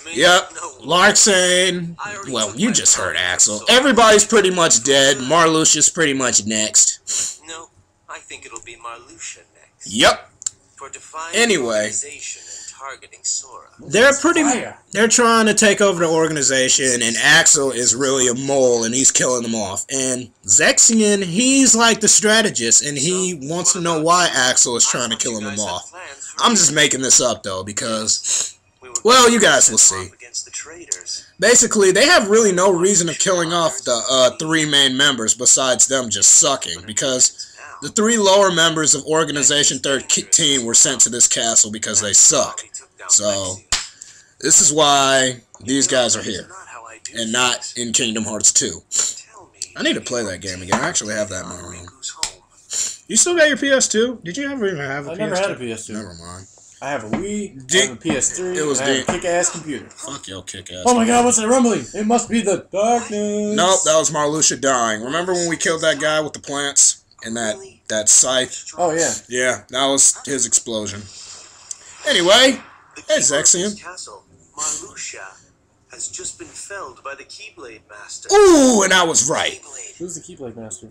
May Yep. not know. Larxene. I already Well, you just heard Axel. so- Everybody's pretty much dead. Marluxia's pretty much next. No, I think it'll be Marluxia next. Yep. For defying Anyway. organization and targeting Sora. They're pretty. Fire. They're trying to take over the organization, and Axel is really a mole, and he's killing them off. And Zexion, he's like the strategist, and he wants to know why Axel is trying to kill him off. I'm just making this up though, because well, you guys will see. Against the traitors. basically they have really no reason of killing off the uh, three main members besides them just sucking, because the three lower members of Organization 13 were sent to this castle because they suck. So this is why these guys are here, and not in Kingdom Hearts 2. I need to play that game again. I actually have that in my room. You still got your PS2? Did you ever even have a I PS2? never had a PS2. Never mind. I have a Wii, Dick- I have a PS3, It was I have Dick. a kick-ass computer. Fuck your kick ass. Oh my god, what's that rumbling? It must be the darkness. Nope, that was Marluxia dying. Remember when we killed that guy with the plants and that that scythe? Oh yeah. Yeah, that was his explosion. Anyway, Hey, Zexion. Castle, Marluxia, has just been felled by the Keyblade Master. ooh, and I was right. Keyblade. Who's the Keyblade Master?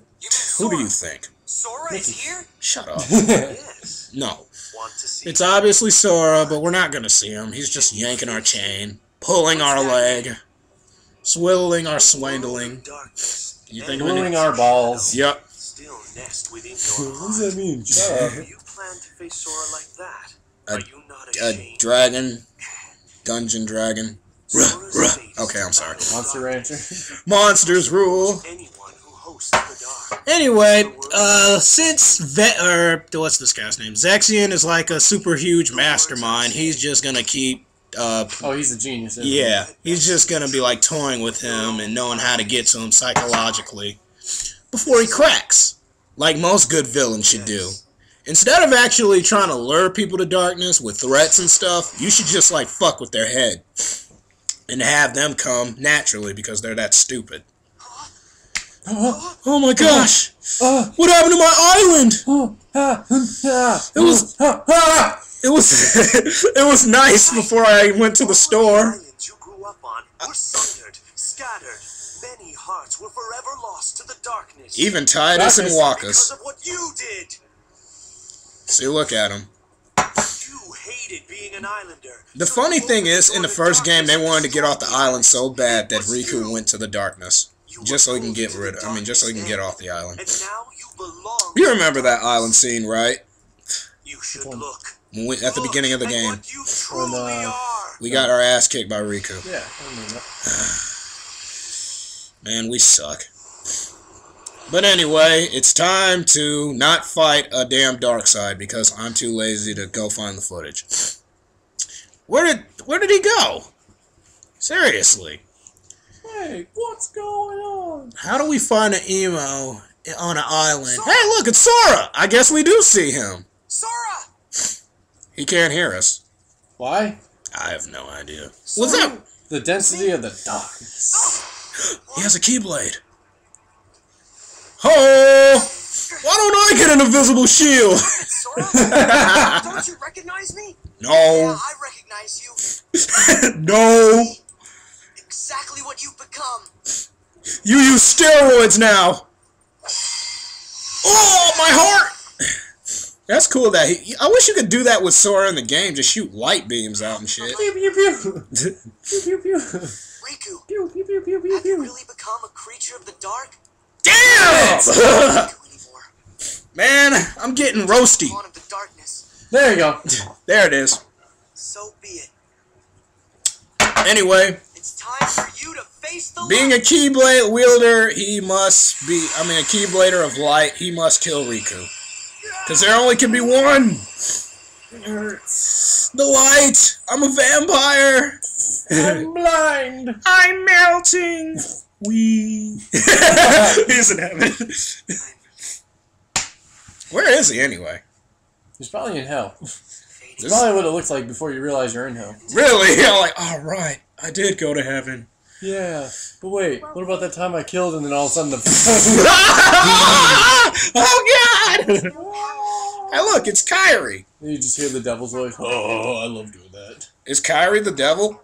Who do you think? Sora is here? Shut up. Yes. No, Want to see? it's obviously Sora, but we're not gonna see him. He's just yanking our chain, pulling our leg, swiddling our swindling. Darkness. You think of any- Ruining our balls. Yep. Still nest within What does that mean? Shut up. Do you plan to face Sora like that? A- Are you not A ashamed? dragon, dungeon dragon. Ruh, ruh. Okay, I'm sorry. Monster Rancher. Monsters rule. Anyway, uh, since Ve- or what's this guy's name? Zexion is like a super huge mastermind. He's just gonna keep, uh, Oh, he's a genius. isn't he? yeah, he's just gonna be like toying with him and knowing how to get to him psychologically before he cracks, like most good villains should do. Instead of actually trying to lure people to darkness with threats and stuff, you should just like fuck with their head and have them come naturally because they're that stupid. Oh, Oh my gosh! oh, What happened to my island? oh, ah, ah, It was- ah. It was it was nice before I went to the store. You grew up on were sundered, scattered. Many hearts were forever lost to the darkness. Even Tidus and because Walkus. of what you did. See, look at them. You hated being an islander. The funny thing is, in the first game, they wanted to get off the island so bad that Riku went to the darkness. Just so he can get rid of, I mean, just so he can get off the island. You. You remember that island scene, right? You should look. We, at the beginning of the game. What you truly When, uh. We got our ass kicked by Riku. Yeah, I. Man, we suck. But anyway, it's time to not fight a damn dark side because I'm too lazy to go find the footage. Where did where did he go? Seriously. Hey, what's going on? How do we find an emo on an island? Hey, look, it's Sora! I guess we do see him. Sora! He can't hear us. Why? I have no idea. What's up? The density of the darkness. He has a keyblade. Oh! Why don't I get an invisible shield? Sora? Don't you recognize me? No. Yeah, No. I recognize you. no. Exactly what you've become. You use steroids now. Oh, my heart! That's cool. That he, I wish you could do that with Sora in the game. Just shoot light beams out and shit. Pew pew pew. Pew pew pew. Riku, Pew pew pew pew pew have you really become a creature of the dark? Damn! Riku anymore. Man, I'm getting roasty. The. There you go. There it is. So be it. Anyway, It's time for you to face the being a. Keyblade wielder, he must be. I mean, a Keyblader of light. He must kill Riku. Because there only can be one. The light. I'm a vampire. I'm blind. I'm melting. We. He's in heaven. Where is he anyway? He's probably in hell. Fading This- Probably what it looks like before you realize you're in hell. Really? I'm like, all right, I did go to heaven. Yeah, but wait, what about that time I killed and then all of a sudden the. oh God! hey, look, it's Kairi. you just hear the devil's voice. Oh, I love doing that. Is Kairi the devil?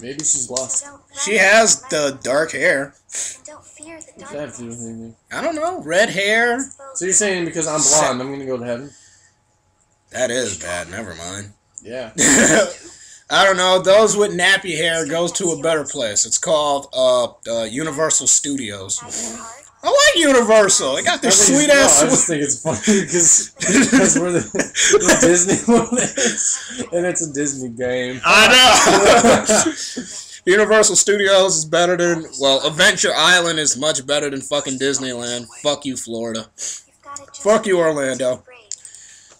Maybe she's lost. She has the dark hair. Don't fear the What does have to do anything? I don't know, red hair. So you're saying because I'm blonde, I'm gonna go to heaven? That is bad. Never mind. Yeah. I don't know. Those with nappy hair goes to a better place. It's called uh, uh Universal Studios. I like Universal. They got their I sweet ass. no, I just think it's funny because we're the, the Disney one is, and it's a Disney game. I know. Universal Studios is better than well. Adventure Island is much better than fucking Disneyland. Fuck you, Florida. Fuck you, Orlando.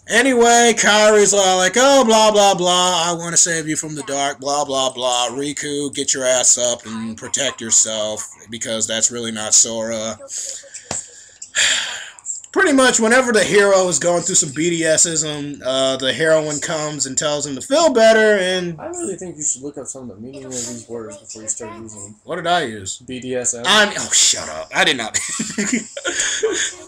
Anyway, Kairi's all like, oh, blah, blah, blah. I want to save you from the dark, blah, blah, blah. Riku, get your ass up and protect yourself because that's really not Sora. Pretty much, whenever the hero is going through some BDSism, uh, the heroine comes and tells him to feel better. And I really think you should look up some of the meaning of these words before you start using them. what did I use? BDSM. I'm. Oh, shut up. I did not.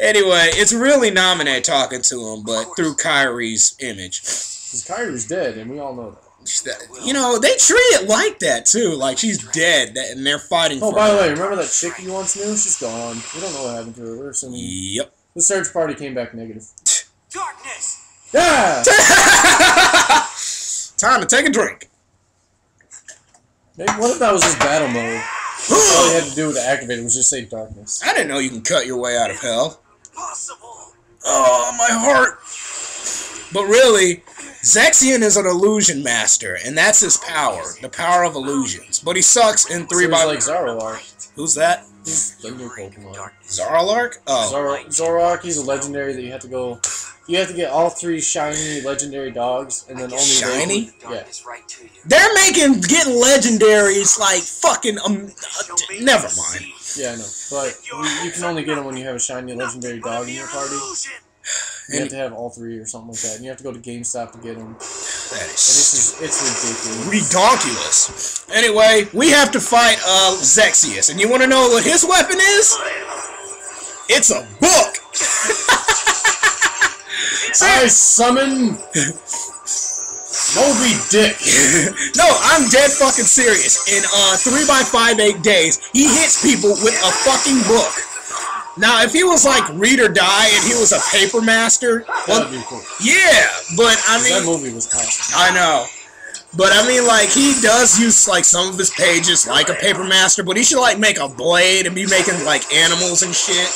anyway, it's really Naminé talking to him, but through Kairi's image. Because Kairi's dead, and we all know that. That- You know, they treat it like that too. Like she's dead, and they're fighting Oh, for by the way, remember that chick you once knew? She's gone. We don't know what happened to her. We're assuming Yep. the search party came back negative. Darkness! Yeah! Time to take a drink. Maybe, what if that was just battle mode? All you had to do to activate it was just say darkness. I didn't know you can cut your way out of hell. Possible! Oh, my heart. But really, Zexion is an illusion master, and that's his power, the power of illusions. But he sucks in three So by like Zoroark. Who's that? He's the new Pokemon. Zoroark? Oh, Zor- Zoroark, he's a legendary that you have to go. You have to get all three shiny legendary dogs, and then only Shiny? They, yeah. Darkness right to you. they're making getting legendaries like fucking. Um, uh, never mind. Yeah, I know. But you, you can only get them when you have a shiny legendary dog in your party. You have to have all three or something like that. And you have to go to GameStop to get them. That And is this it's ridiculous. redonkulous. Anyway, we have to fight uh, Zexius, and you want to know what his weapon is? It's a book. I summon Moby Dick. no, I'm dead fucking serious. In uh, three by five eight days, he hits people with a fucking book. Now, if he was like read or die and he was a paper master, well, That'd be cool. yeah, but I mean, That movie was awesome. I know. But I mean, like, he does use, like, some of his pages like a paper master, but he should, like, make a blade and be making, like, animals and shit.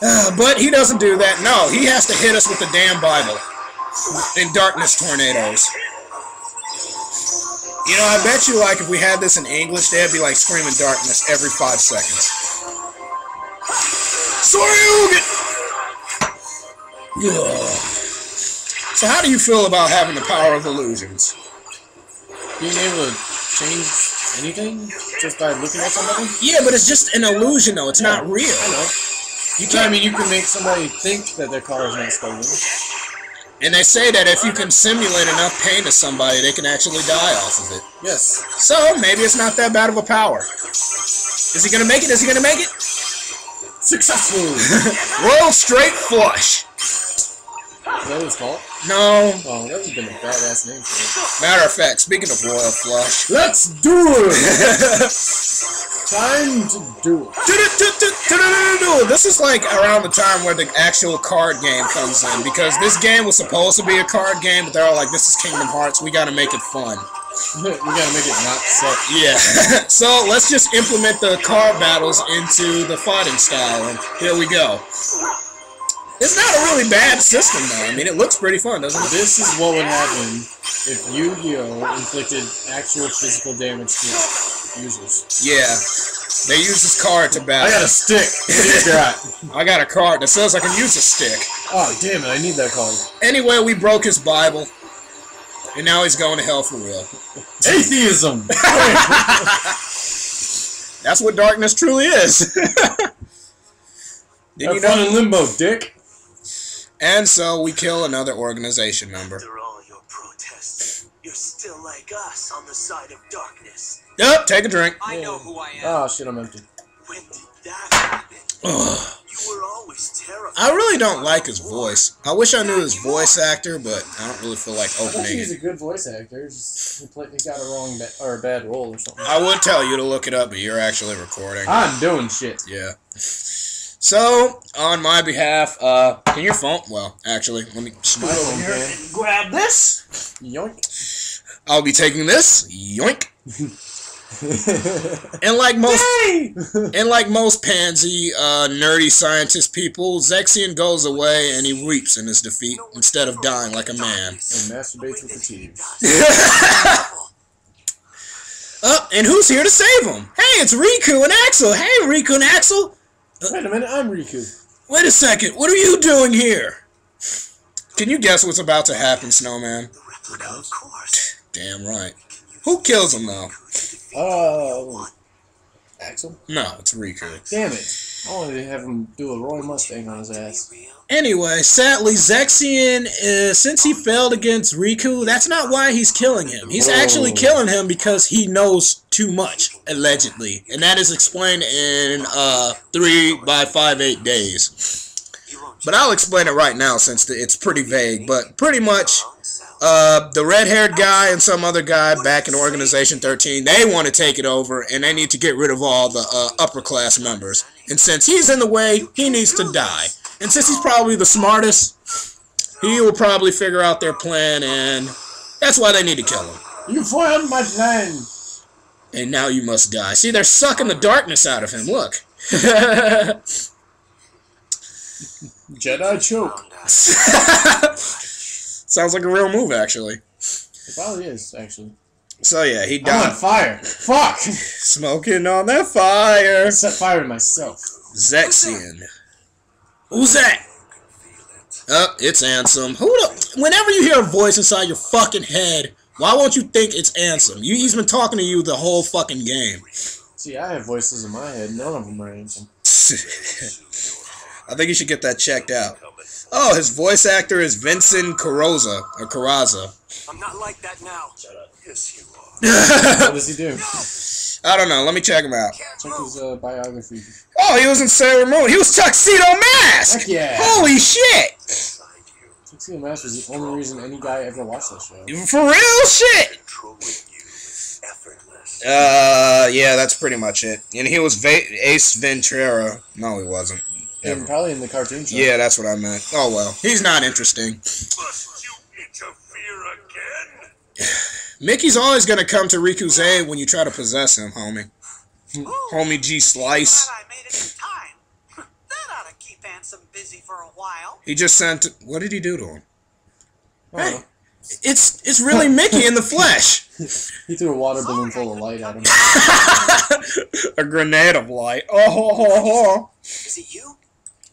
Uh, but he doesn't do that. No, he has to hit us with the damn Bible. In darkness tornadoes. You know, I bet you, like, if we had this in English, they'd be, like, screaming darkness every five seconds. Soryugen! Ugh. So how do you feel about having the power of illusions? Being able to change anything just by looking at somebody? Yeah, but it's just an illusion, though. It's not real. I know. You So, I can't. mean, you can make somebody think that their car is not stolen. And they say that if you can simulate enough pain to somebody, they can actually die off of it. Yes. So maybe it's not that bad of a power. Is he gonna make it? Is he gonna make it? Successful! Royal straight flush. That what it's called? No. Oh, that would have been a badass name for Matter of fact, speaking of royal flush. Let's do it! Time to do it. This is like around the time where the actual card game comes in because this game was supposed to be a card game, but they're all like, "This is Kingdom Hearts. We got to make it fun." we gotta make it not suck. Yeah. so let's just implement the card battles into the fighting style, and here we go. It's not a really bad system, though. I mean, it looks pretty fun, doesn't it? This is what would happen if Yu-Gi-Oh! inflicted actual physical damage to users. Yeah. They use this card to battle. I got a stick. What do you got? I got a card that says I can use a stick. Oh, damn it, I need that card. Anyway, we broke his Bible, and now he's going to hell for real. Atheism! That's what darkness truly is. Did you Have fun in limbo, dick. And so we kill another organization member. After all your protests, you're still like us on the side of darkness. Yep, take a drink. I know who I am. Oh, shit, I'm empty. When did that happen? Ugh. You were always terrified. I really don't like his voice. I wish I knew his voice actor, but I don't really feel like I think he's a good voice actor. It's Just he, played, he got a wrong ba- or a bad role or something. I would tell you to look it up, but you're actually recording. I'm doing shit. Yeah. So, on my behalf, uh, can your phone? Well, actually, let me scoot My over here and grab this. Yoink. I'll be taking this. Yoink. And like most, and like most pansy, uh, nerdy scientist people, Zexion goes away and he weeps in his defeat instead of dying like a man. and masturbates with the tears. Up, and who's here to save him? Hey, it's Riku and Axel. Hey, Riku and Axel. Wait a minute, I'm Riku. Wait a second. What are you doing here? Can you guess what's about to happen, Snowman? Of course. Damn right. Who kills him though? Oh. Axel? No, it's Riku. Damn it. Wanted to have him do a Roy Mustang on his ass. Anyway, sadly, Zexion, uh, since he failed against Riku, that's not why he's killing him. He's actually Oh. killing him because he knows too much, allegedly. And that is explained in uh, 3 by 5 8 days. But I'll explain it right now since the- it's pretty vague. But pretty much, uh, the red haired guy and some other guy back in Organization 13, they want to take it over and they need to get rid of all the uh, upper class members. And since he's in the way, he needs to die. And since he's probably the smartest, he will probably figure out their plan and that's why they need to kill him. You foiled my plan! And now you must die. See, they're sucking the darkness out of him. Look. Jedi choke. Sounds like a real move, actually. It probably is, actually. So yeah, he I'm on fire. Fuck! Smoking on that fire. I set fire to myself. Zexion. Who's that? Oh, it's Ansem. Who the? Whenever you hear a voice inside your fucking head, why won't you think it's Ansem? You, he's been talking to you the whole fucking game. See, I have voices in my head. None of them are handsome. I think you should get that checked out. Oh, his voice actor is Vincent Carroza or Carraza. I'm not like that now. Shut up. Yes, you are. What does he do? I don't know. Let me check him out. Check his uh, biography. Oh, he was in Sailor Moon. He was Tuxedo Mask. Heck yeah. Holy shit! Tuxedo Mask was the only reason any guy ever watched that show. For real shit. controlling you is effortless. Uh, yeah, that's pretty much it. And he was Va- Ace Ventura. No, he wasn't. And probably in the cartoon show. Yeah, that's what I meant. Oh well, he's not interesting. Must you interfere again? Mickey's always gonna come to Riku's aid when you try to possess him, homie. Ooh, Homie G Slice. glad I made it in time. that ought to keep Ansem busy for a while. He just sent. What did he do to him? I don't. It's it's really Mickey in the flesh. He threw a water balloon full of light at him. a grenade of light. Oh, ho, ho, ho. Is it you?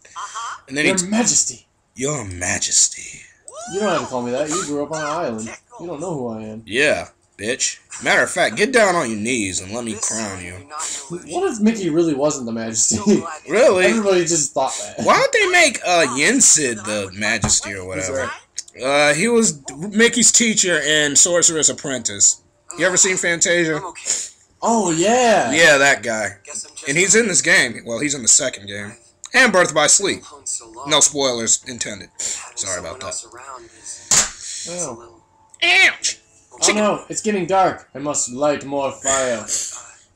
Uh-huh. and then he. Your Majesty. Your Majesty. You don't have to call me that. You grew up on an island. You don't know who I am. Yeah, bitch. Matter of fact, get down on your knees and let me crown you. you're not an illusion. What if Mickey really wasn't the Majesty? So Really? Everybody just thought that. Why don't they make uh Yensid the Majesty or whatever? Uh, he was Mickey's teacher in Sorcerer's Apprentice. You ever seen Fantasia? Oh yeah. Yeah, that guy. Guess I'm just And he's in this game. Well, he's in the second game. And Birth by Sleep. alone so long. No spoilers intended. Sorry about that. else around is, is a Oh. Ouch! Oh no, it's getting dark. I must light more fire.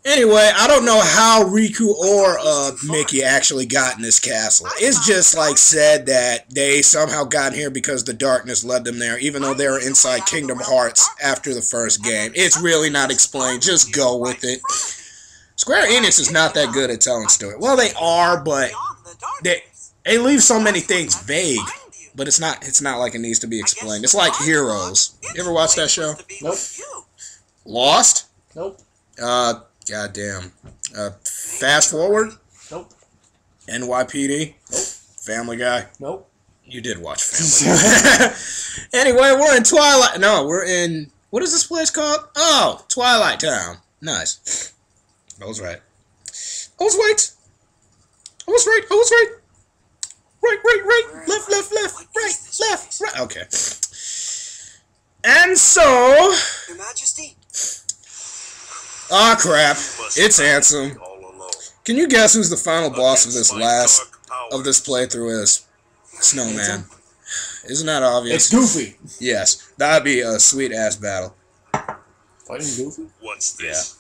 Anyway, I don't know how Riku or uh, Mickey actually got in this castle. It's just like said that they somehow got here because the darkness led them there, even though they were inside Kingdom Hearts after the first game. It's really not explained. Just go with it. Square Enix is not that good at telling stories. Well, they are, but Beyond the they darkness. they leave so many things vague. But it's not it's not like it needs to be explained. It's like Heroes. You ever watch that show? Nope. Lost? Nope. Uh, goddamn. Uh, fast forward. Nope. NYPD. Nope. Family Guy. Nope. You did watch Family Guy. anyway, we're in Twilight. No, we're in. What is this place called? Oh, Twilight Town. Nice. I was right. I was right. I was right. I was right. Right, right, right. Left, left, left. Right, left, right. Okay. And so. Your Majesty? Ah, crap. It's fight Ansem. Can you guess who's the final boss of this last of this playthrough is? Snowman. Isn't that obvious? It's? Goofy. Yes, that'd be a sweet ass battle. Fighting Goofy? What's this?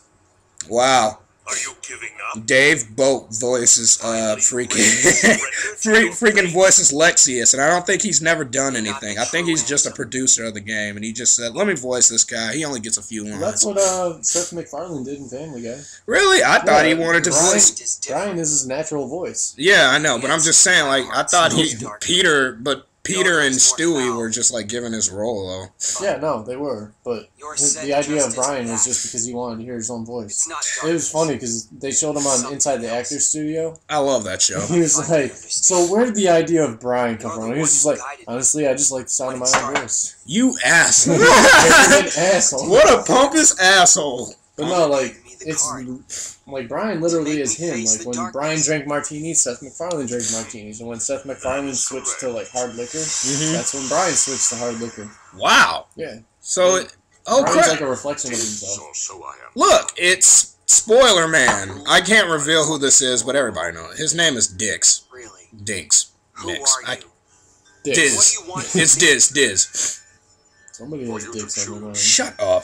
Yeah. Wow, Are you giving up? Dave Boat voices uh freaking free, freaking voices Lexaeus, and I don't think he's never done anything. I think he's just a producer of the game, and he just said, "Let me voice this guy." He only gets a few lines. That's what uh, Seth MacFarlane did in Family Guy. Really, I thought he wanted to Brian- voice. Is. Brian is his natural voice. Yeah, I know, but I'm just saying, like, I thought he Peter, but Peter and Stewie foul. were just like giving his role though. Yeah, no, they were. But his, the idea of Brian was just because he wanted to hear his own voice. It was funny because they showed him on Inside the Actors Studio. I love that show. He was like, "So where did the idea of Brian come from?" He was just like, "Honestly, I just like the sound of my own voice." You ass. Asshole. what a pompous asshole. But no, like Give me the it's card. like Brian literally is him. Like when darkness. Brian drank martinis, Seth MacFarlane drank martinis, and when Seth MacFarlane switched to like hard liquor, Mhm. that's when Brian switched to hard liquor. Wow. Yeah, So, it, oh Brian's crap. like a reflection of himself. So, so I am. Look, it's Spoiler Man. I can't reveal who this is, but everybody knows. His name is Dix. Really? Dinks. Who Dix. are you? Dicks. Diz. What do you want It's Diz. Diz. Somebody has dicks on their. Shut up.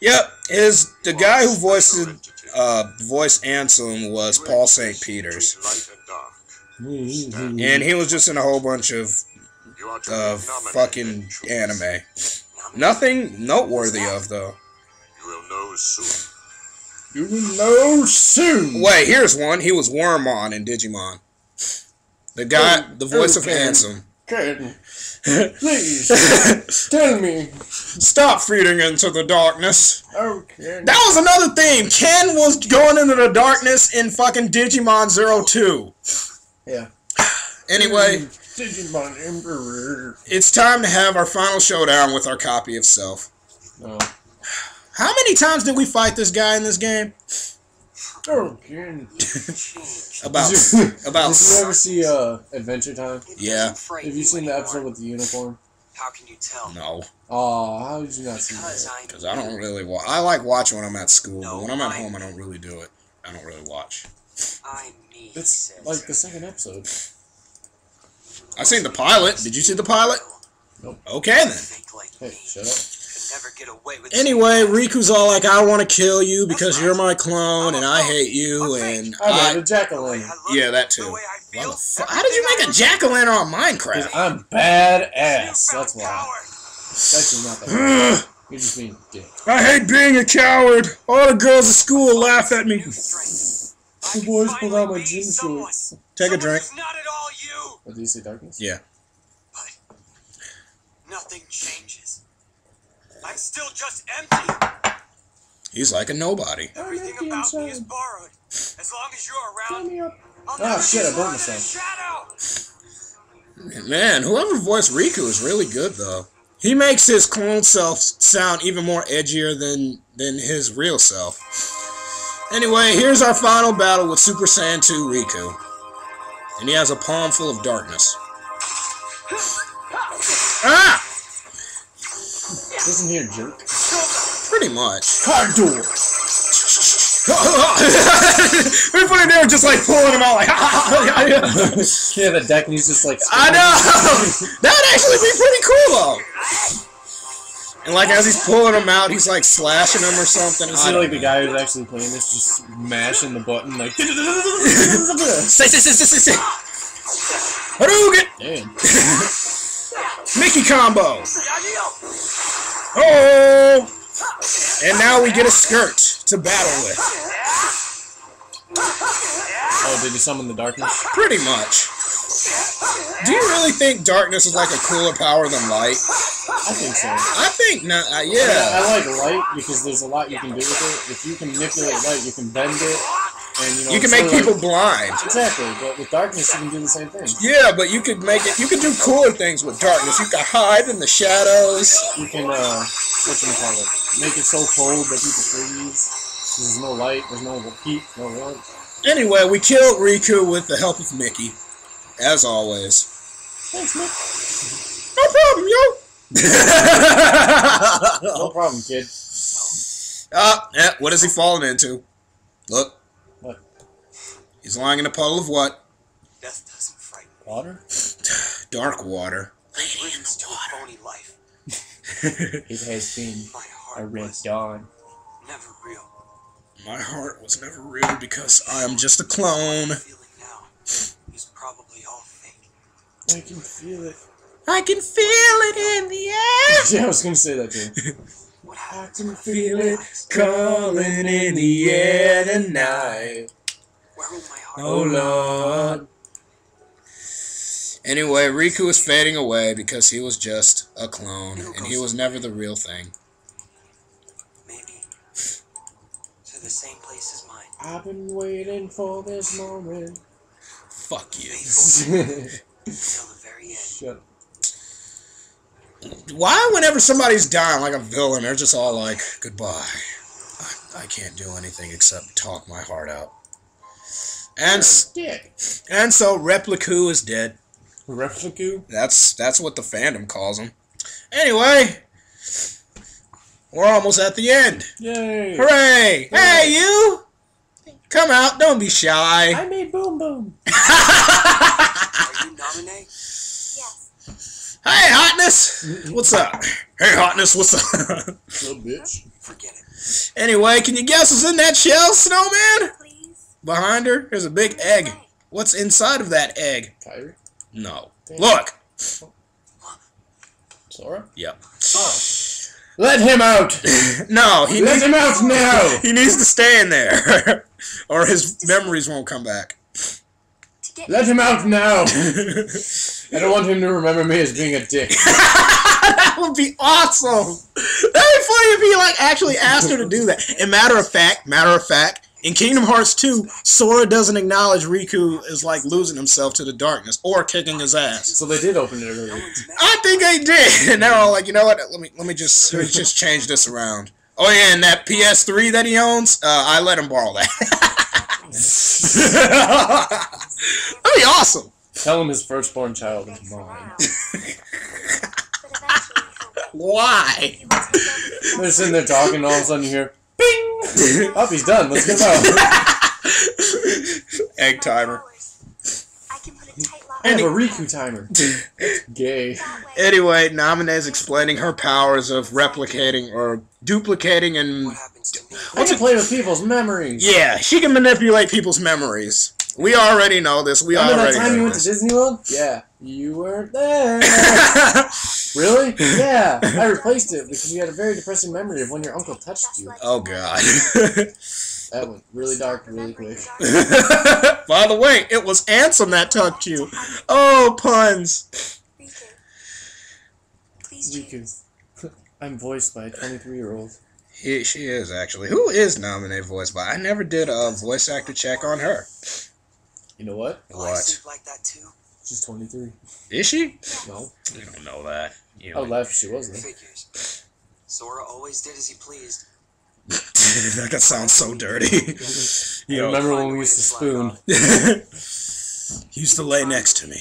Yep. is the guy who voiced uh voiced Ansem was Paul St. Peters, and he was just in a whole bunch of uh fucking anime. Nothing noteworthy of though. You will know soon. You will know soon. Wait, here's one. He was Wormmon in Digimon. The guy, Oh, the voice of okay. Ansem. Please tell me. Stop feeding into the darkness. Oh, Ken. That was another theme. Ken was going into the darkness in fucking Digimon Zero Two. Yeah. Anyway, hmm, Digimon Emperor. it's time to have our final showdown with our copy of Self. No. How many times did we fight this guy in this game? Oh, About about did you ever see uh, Adventure Time? Yeah. Have you seen the episode with the unicorn? How can you tell? No, Oh, how did you not see Because that? Because I don't really watch. I like watching when I'm at school, No, but when I'm at I- home, I don't really do it. I don't really watch. I me It's says like the second episode. I seen the pilot. Did you see the pilot? Nope. Okay then. Hey, shut up. Could never get away with Anyway, Riku's all like, "I want to kill you because you're my clone and I hate you." And I got I, a jack-o'-lantern. Yeah, that too. way I Why feel, the fu- How did you make a jack o' lantern on Because Minecraft? I'm You badass. That's why. power. It's not that. You're just being a dick. I hate being a coward. All the girls at school laugh at me. New strength. I The boys pulled finally out my be gym shorts. Take a drink. not at all you. What do you say, darkness? Yeah. Nothing changes. I'm still just empty. He's like a nobody. Everything empty about me is borrowed. As long as you're around, me up. I'll never shit, I burned more than a myself. shadow. Man, whoever voiced Riku is really good though. He makes his clone self sound even more edgier than than his real self. Anyway, here's our final battle with Super Saiyan 2 Riku. And he has a palm full of darkness. Ah! Listen here, jerk. Pretty much. Car door. we put it there just like pulling him out like yeah, the deck and he's just like. I know! That'd actually be pretty cool though. And like as he's pulling him out, he's like slashing him or something. You I see, don't like the guy who's actually playing this just mashing the button, like. Say, say, say, say, say, say. Hadouken! Damn. Mickey combo! Oh! And now we get a skirt to battle with. Oh, did he summon the darkness? Pretty much. Do you really think darkness is like a cooler power than light? I think so. I think not. Uh, I, yeah. I like light because there's a lot you can do with it. If you can manipulate light, you can bend it, and you know. You can make people like- blind. exactly, but with darkness, you can do the same thing. Yeah, but you could make it. You could do cooler things with darkness. You can hide in the shadows. You can, uh, what you call it? Make it so cold that people freeze. There's no light, there's no heat, no warmth. Anyway, we killed Riku with the help of Mickey, as always. Thanks, Nick. No problem, yo. No problem, kid. Ah, yeah, what is he falling into? Look. What? He's lying in a puddle of what? Death doesn't frighten me. Water? Dark water. Good riddance to a phony life. It has been My a heart red was dawn. never real. My heart was never real because I am just a clone. Feeling now is probably all fake. I can feel it. I can feel it in the air. Yeah, I was gonna say that too. What I can feel it calling in the air tonight. Where will my heart? Oh Lord. Anyway, Riku is fading away because he was just a clone and he was never the real thing. Maybe to the same place as mine. I've been waiting for this moment. Fuck you. Shut Until the very end. up. Why, whenever somebody's dying like a villain, they're just all like, goodbye. I, I can't do anything except talk my heart out. And and so Repliku is dead. Repliku? That's that's what the fandom calls him. Anyway, we're almost at the end. Yay! Hooray! Hey, you! Come out, don't be shy. I made Boom Boom. Are you Naminé? Yes. Hey, hotness! What's up? Hey, hotness, what's up? Little bitch. Forget it. anyway, can you guess what's in that shell, snowman? Please. Behind her, there's a big egg. What's inside of that egg? Kairi? No. Look! Sora? Yep. Oh. Let him out! No, he Let needs, him out now! he needs to stay in there. or his memories won't come back. To get Let him out now! I don't want him to remember me as being a dick. that would be awesome. That'd be funny if he like actually asked her to do that. And matter of fact, matter of fact, in Kingdom Hearts 2, Sora doesn't acknowledge Riku is like losing himself to the darkness or kicking his ass. So they did open it earlier. I think they did. And they're all like, you know what? Let me let me just let me just change this around. Oh yeah, and that PS3 that he owns, uh, I let him borrow that. That'd be awesome. Tell him his firstborn child is mine. Why? They're sitting there talking, and all of a sudden you hear, "Bing!" oh, he's done. Let's get out. Egg timer. I can put a tight lock I have a Any- Riku timer. Gay. that way. Anyway, Naminé's explaining her powers of replicating or duplicating and What happens to me? I can play with people's memories. yeah, she can manipulate people's memories. We already know this. We Remember that already time you know went to. Disney World? Yeah. You weren't there. really? Yeah. I replaced it because you had a very depressing memory of when your uncle touched you. oh god. That went really dark really quick. By the way, it was Ansem that touched you. Oh, puns. Riku. Please choose. Riku. I'm voiced by a 23 year old. He, she is actually. Who is nominated voiced by? I never did a voice actor check on her. You know what? Will I What? like that too? She's 23. Is she? No. You don't know that. You I would laugh if she was though. Figures. Sora always did as he pleased. That sounds so dirty. you Yo. remember when we used to spoon. he used to lay next to me.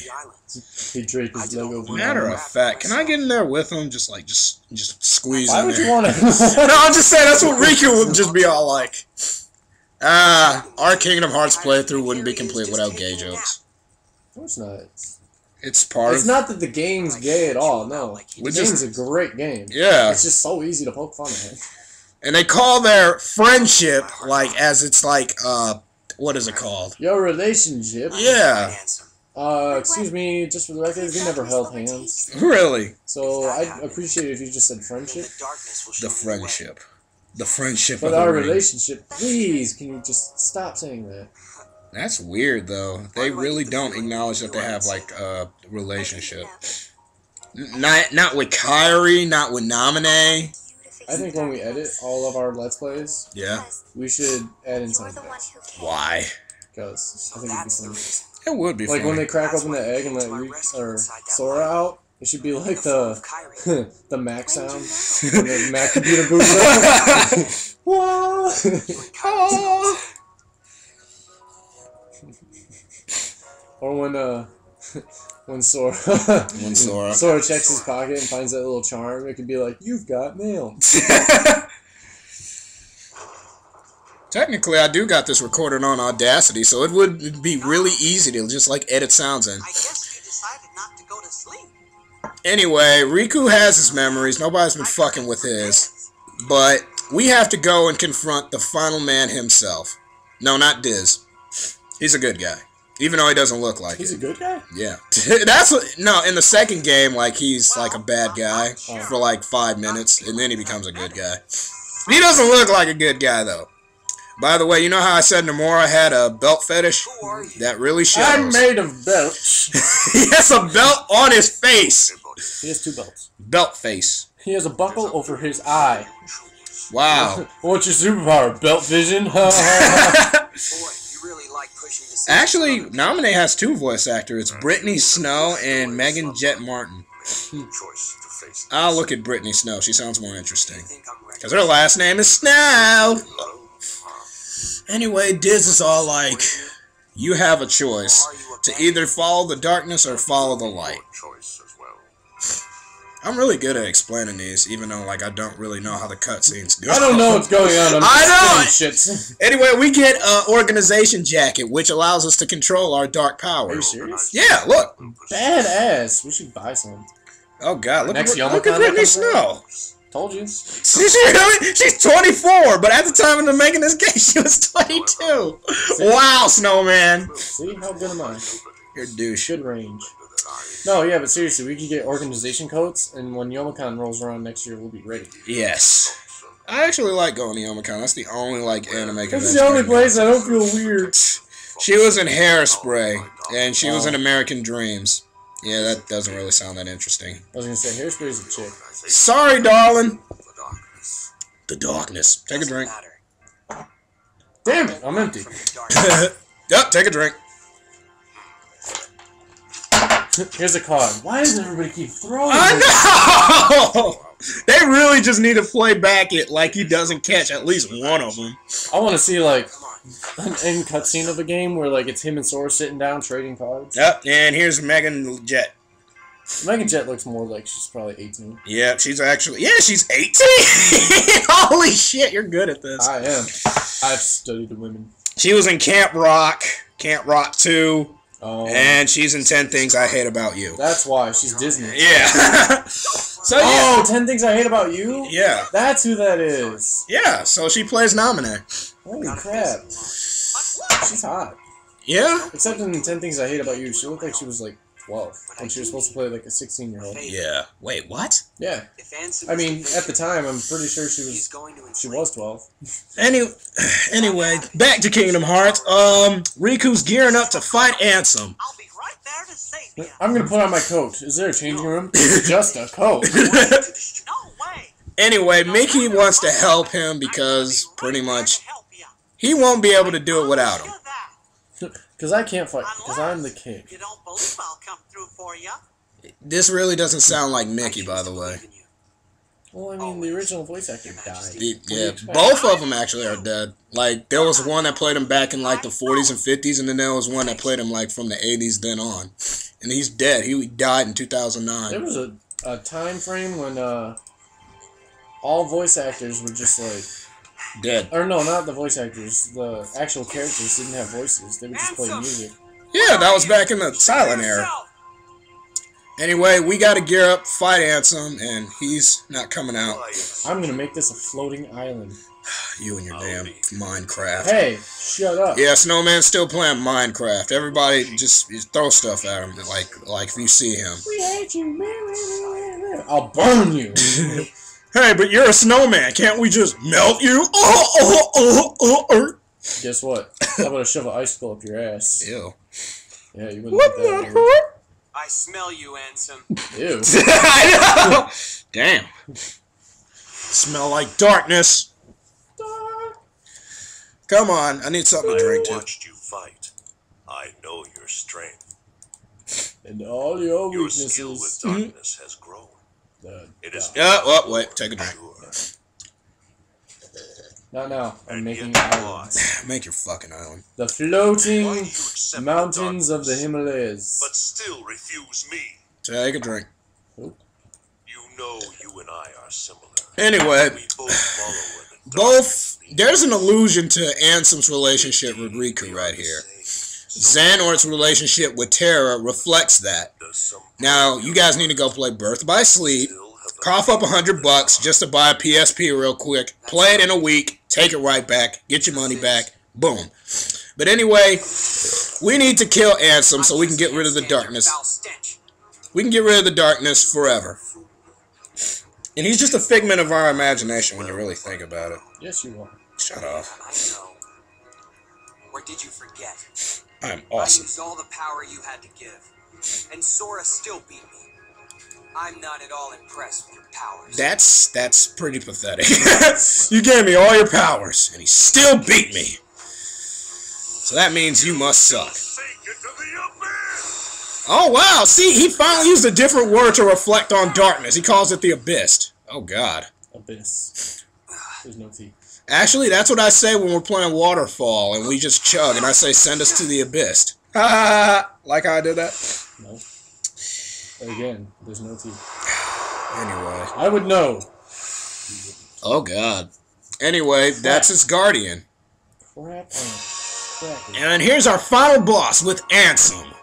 He'd his leg over my Matter of fact, can I get in there with him? Just like, just, just squeeze Why in would there. you want to? no. I'm just saying that's what Riku would just be all like. Ah, our Kingdom Hearts playthrough wouldn't be complete without gay jokes. of course not. It's, It's part it's of not that the game's gay at all. No, the We game's just- a great game. yeah, It's just so easy to poke fun at. It. and they call their friendship like as it's like uh, what is it called? Your relationship. Yeah, Uh, excuse me, just for the record, we never held hands. really, So I'd appreciate it if you just said friendship. The darkness will show the me the way. friendship, the friendship But of the our ring. relationship, please, can you just stop saying that? That's weird though. They really don't acknowledge that they have like a relationship. Not not with Kairi, not with Naminé. I think when we edit all of our Let's Plays, Yeah. we should add in You're something the one who can. Why? because I think it'd be funny. It would be Like funny. when they crack open the egg and let Re- or inside Sora out, it should be like the the of Kairi. the Mac sound did when the Mac computer boots up. Whoa! You and Kairi sound the same. or when uh when Sora When Sora. Sora checks his pocket and finds that little charm, it could be like, "You've got mail." Technically, I do got this recorded on Audacity, so it would be really easy to just like edit sounds in. I guess you decided not to go to sleep. Anyway, Riku has his memories. Nobody's been fucking with his. But we have to go and confront the final man himself. No, not Diz. He's a good guy. Even though he doesn't look like He's it. a good guy. Yeah. That's what, no, in the second game, like he's like a bad guy for like five minutes, and then he becomes a good guy. He doesn't look like a good guy though. By the way, you know how I said Nomura had a belt fetish? Who are you? That really shows. I'm made of belts. he has a belt on his face. He has two belts. Belt face. He has a buckle over his eye. Wow. What's your superpower? Belt vision? Boy, you really like pushing the same Actually, other Naminé has two voice actors. It's Brittany Snow and Meaghan Jette Martin. Choice to face I'll look at Brittany Snow. She sounds more interesting. people. think I'm ready. Because her last name is Snow. Anyway, Diz is all like, you have a choice to either follow the darkness or follow the light. Choice as well. I'm really good at explaining these, even though like I don't really know how the cutscenes go. I don't know what's going on. I'm I know! Anyway, we get a organization jacket, which allows us to control our dark Are you powers. serious? Yeah, look. Badass. We should buy some. Oh God, look, Next at, look at Youmacon Brittany that comes out? Snow. Told you. She's, really- she's 24, but at the time of the making this game, she was 22. Wow, Snowman. See how good am I? A douche. Good range. No, yeah, but seriously, we could get organization coats, and when Youmacon rolls around next year, we'll be ready. Yes. I actually like going to Youmacon. That's the only like anime convention. This is the only place I don't feel weird. She was in Hairspray, and she was in oh. American Dreams. Yeah, that doesn't really sound that interesting. I was gonna say Hairspray's a chick. Sorry, darling. The darkness. Take a drink. Damn it, I'm empty. From yep, take a drink. Here's a card. Why does everybody keep throwing? this? I know. They really just need to play back it like he doesn't catch at least one of them. I want to see like an end cutscene of the game where like it's him and Sora sitting down trading cards. Yep, and here's Meaghan Jette. Meaghan Jette looks more like she's probably 18. Yeah, she's actually yeah, she's 18. Holy shit, you're good at this. I am. I've studied the women. She was in Camp Rock, Camp Rock 2, Oh, and she's in 10 Things I Hate About You. that's why she's Disney. Yeah. so yeah. Oh, 10 Things I Hate About You? Yeah. That's who that is. Yeah, so she plays Naminé. Holy crap. She's hot. Yeah? Except in 10 Things I Hate About You, she looked like she was like 12. When she was supposed to play like a 16 year old. Yeah. Wait, what? Yeah. If I mean, at the time, I'm pretty sure she was. going to She was 12. Any, anyway, back to Kingdom Hearts. Um, Riku's gearing up to fight Ansem. I'll be right there to save you. I'm gonna put on my coat. Is there a changing room? It's just a coat. No way. anyway, Mickey wants to help him because pretty much he won't be able to do it without him. Because I can't fight. Because I'm the king. You don't believe I'll come through for you? This really doesn't sound like Mickey, by the way. Well, I mean, the original voice actor died. The- What do you yeah, both of them actually are dead. Like there was one that played him back in like the 40s and 50s, and then there was one that played him like from the 80s then on, and he's dead. He died in 2009. There 2009. was a, a time frame when uh, all voice actors were just like, Dead. or no, not the voice actors. The actual characters didn't have voices. They would just play music. Yeah, that was back in the silent era. Anyway, we got to gear up, fight Ansem, and he's not coming out. I'm gonna make this a floating island. You and your damn Minecraft. Hey, shut up. Yeah, Snowman's still playing Minecraft. Everybody just just throw stuff at him, like like if you see him. We hate you. I'll burn you. Hey, but you're a snowman. Can't we just melt you? Oh, oh, oh, oh, oh. Guess what? I'm gonna shove an icicle up your ass? Ew. Yeah, you wouldn't What like that. the would? I smell you, Ansem. Ew. I know. Damn. Smell like darkness. Come on, I need something to I drink to. watched you fight. I know your strength. And all your Your skill with weaknesses. darkness has grown. The It is Yeah, well, wait, take a drink. Not now. I'm making islands. lost. Make your fucking island. The floating mountains of the Himalayas. But still refuse me. Take a drink. You know you and I are similar. Anyway, We both follow both. There's an allusion to Ansem's relationship with Riku right here. Xehanort's relationship with Terra reflects that. Now, you guys need to go play Birth by Sleep. still have the Cough up a hundred bucks just to buy a PSP real quick. Play it in a week. Take it right back. Get your money back. Boom. But anyway, we need to kill Ansem so we can get rid of the darkness. We can get rid of the darkness forever. And he's just a figment of our imagination when you really think about it. Yes, you are. Shut up. I know. Or did you forget? I'm awesome. I awesome. used all the power you had to give. And Sora still beat me. I'm not at all impressed with your powers. That's that's pretty pathetic. you gave me all your powers, and he still beat me. So that means you must suck. sink into the abyss. Oh wow! See, he finally used a different word to reflect on darkness. He calls it the abyss. Oh god. Abyss. There's no T. Actually, that's what I say when we're playing Waterfall and we just chug, and I say, "Send us to the abyss." Ha ha ha! Like how I did that. No. Again, there's no tea. Anyway. I would know. Oh god. Anyway, that's his guardian. Crap crackers. And here's our final boss with Ansem.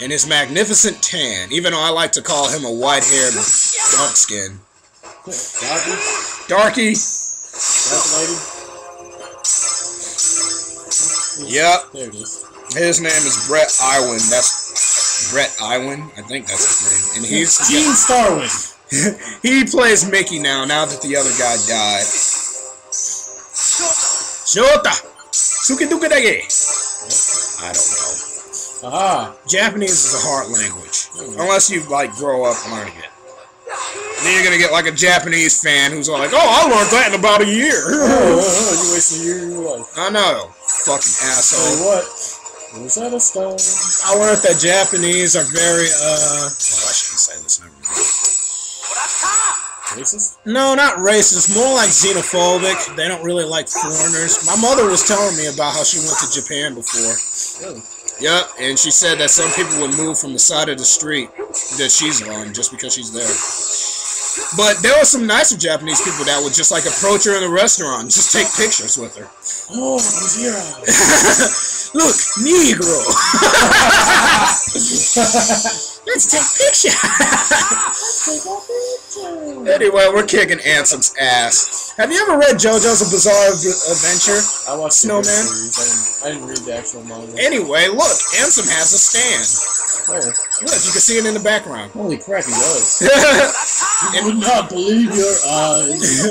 And his magnificent tan, even though I like to call him a white-haired dark skin. Darky? Darky, Yep. There it is. his name is Bret Iwan. That's Bret Iwan, I think that's his name. And he's Gene Starwin. he plays Mickey now, now that the other guy died. Shota! Sukidukedage! I don't know. Aha. Japanese is a hard language. Unless you, like, grow up learning it. Then you're gonna get, like, a Japanese fan who's all like, oh, I learned that in about a year. oh, oh, you wasted a year of your life. I know. Fucking asshole. what. Rosetta Stone. I learned that Japanese are very, uh... Well, I shouldn't say this, never. Racist? No, not racist. More like xenophobic. They don't really like foreigners. My mother was telling me about how she went to Japan before. Really? Yep, and she said that some people would move from the side of the street that she's on just because she's there. But there were some nicer Japanese people that would just like approach her in the restaurant and just take pictures with her. Oh, Zero. Look, Negro. Let's take picture. anyway, we're kicking Ansem's ass. Have you ever read JoJo's A Bizarre Ad- Adventure? I watched Snowman? the series. I didn't, I didn't read the actual manga. Anyway, look, Ansem has a stand. Oh, Look, you can see it in the background. holy crap, he does. You would not believe your eyes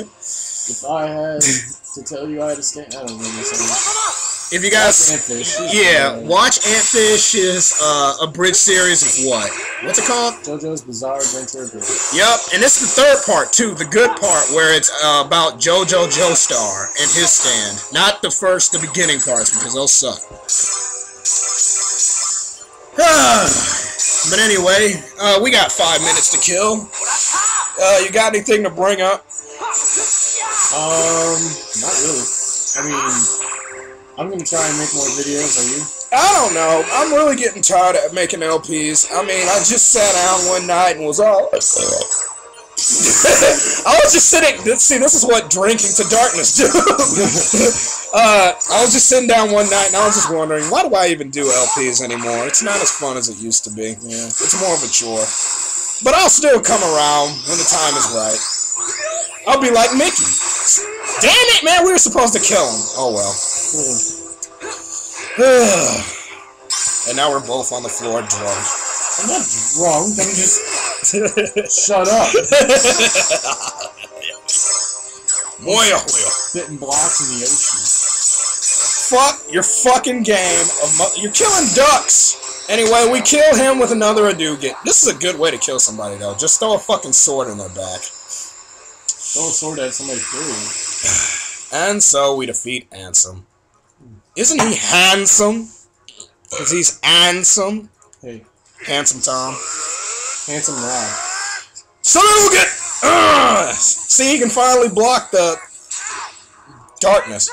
if I had to tell you I had to stand. I don't remember something. If you guys, Antfish. yeah, watch Antfish is uh, bridge series of what? What's it called? JoJo's Bizarre Adventure. Book. Yep, and it's the third part too, the good part where it's uh, about JoJo Joestar and his stand, not the first, the beginning parts because those suck. but anyway, uh, we got five minutes to kill. Uh, you got anything to bring up? Um, not really. I mean, I'm gonna try and make more videos. Are you? I don't know. I'm really getting tired of making LPs. I mean, I just sat down one night and was all. I was just sitting. See, this is what drinking to darkness do. uh, I was just sitting down one night and I was just wondering, why do I even do LPs anymore? It's not as fun as it used to be. Yeah. It's more of a chore. But I'll still come around when the time is right. I'll be like Mickey. Damn it, man! We were supposed to kill him. Oh well. And now we're both on the floor drunk. I'm not drunk. I'm just. Shut up. Moya oh, oh. Spitting blocks in the ocean. Fuck your fucking game of you're killing ducks. Anyway, we kill him with another Adugat. This is a good way to kill somebody though. Just throw a fucking sword in their back. Throw a sword at somebody through. And so we defeat Ansem. Isn't he handsome? Cause he's handsome. Hey, Handsome Tom. handsome Rob. Saluget! Ugh! See, he can finally block the darkness.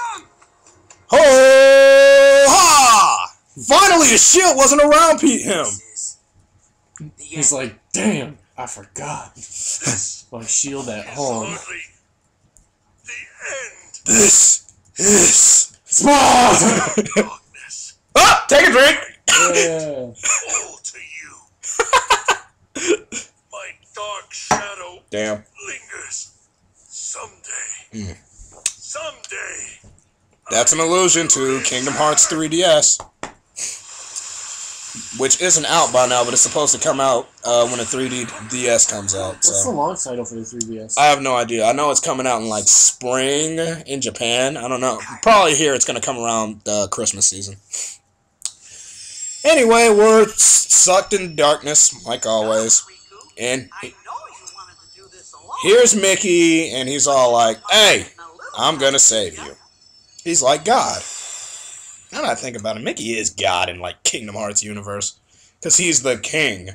Ho ha! Finally, his shield wasn't around Pete him. He's like, damn, I forgot. My shield at home. Hardly the end. This is Darkness. ah. Take a drink. yeah. All to you. My dark shadow Damn. lingers. Someday. Mm. Someday. That's an allusion to Kingdom Hearts 3DS, which isn't out by now, but it's supposed to come out uh, when the 3D DS comes out. What's the launch title for the 3DS? I have no idea. I know it's coming out in like spring in Japan. I don't know. Probably here it's gonna come around uh, Christmas season. Anyway, we're sucked in darkness like always, and I know you wanted to do this alone. here's Mickey, and he's all like, "Hey, I'm gonna save you." He's like God. Now that I think about it, Mickey is God in like Kingdom Hearts universe, because he's the king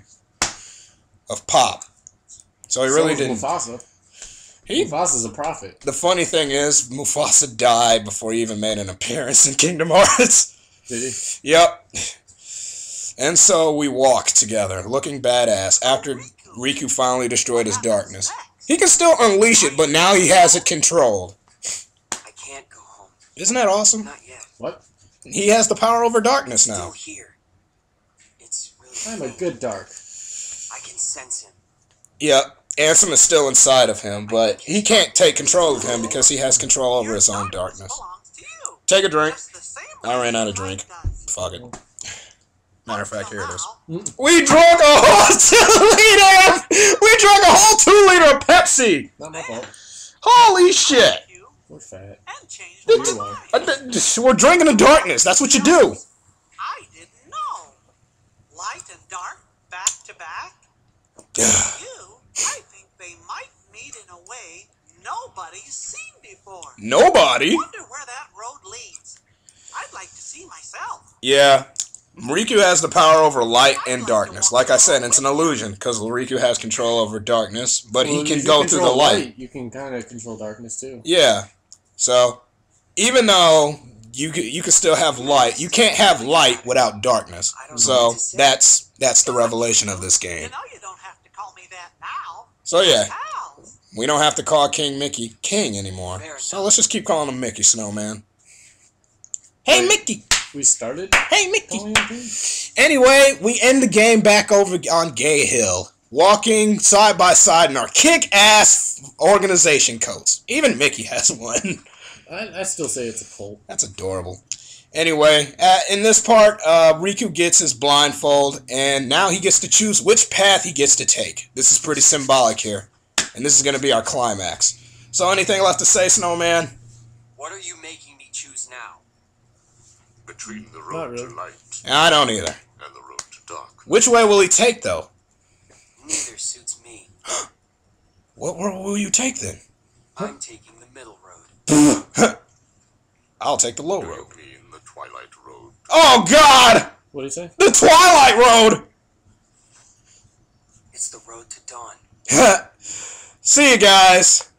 of pop. So he really So is didn't. Mufasa. He Mufasa's a prophet. The funny thing is, Mufasa died before he even made an appearance in Kingdom Hearts. Did he? yep. And so we walk together, looking badass, after Riku finally destroyed his darkness. He can still unleash it, but now he has it controlled. I can't go home. Isn't that awesome? Not yet. What? He has the power over darkness Still now. here. It's really. I'm a good dark. I can sense him. Yep. Ansem is still inside of him, but he can't take control of him because he has control over his own darkness. Belongs to you. Take a drink. Just the same I ran out of drink. does. Fuck it. Matter of fact, here it is. We drank a whole two liter. We drank a whole two liter of Pepsi. Not my fault. Holy shit! You We're fat. and changed Oh, my mind. Uh, th- th- We're drinking the darkness. That's what you do. I didn't know. Light and dark, back to back. You, I think they might meet in a way nobody's seen before. Nobody. Wonder where that road leads. I'd like to see myself. Yeah. Riku has the power over light and darkness. Like I said, it's an illusion because Riku has control over darkness, but Well, he can go through the control light. You can kind of control darkness too. Yeah. So, even though you could you could still have light. You can't have light without darkness. So that's that's the revelation of this game. know you don't have to call me that now. So yeah, we don't have to call King Mickey King anymore. So let's just keep calling him Mickey Snowman. Hey Mickey. We started. Hey Mickey. calling him things? Anyway, we end the game back over on Gay Hill, walking side by side in our kick-ass organization coats. Even Mickey has one. I, I still say it's a cult. That's adorable. Anyway, uh, in this part, uh, Riku gets his blindfold, and now he gets to choose which path he gets to take. This is pretty symbolic here, and this is going to be our climax. So, anything left to say, Snowman? What are you making me choose now? Between the road really. to light I don't either. and the road to dark. Which way will he take, though? Neither suits me. What road will you take then? I'm taking the middle road. I'll take the low Do road. mean the twilight road? Oh God! What do you say? The Twilight Road! It's the road to dawn. See you guys.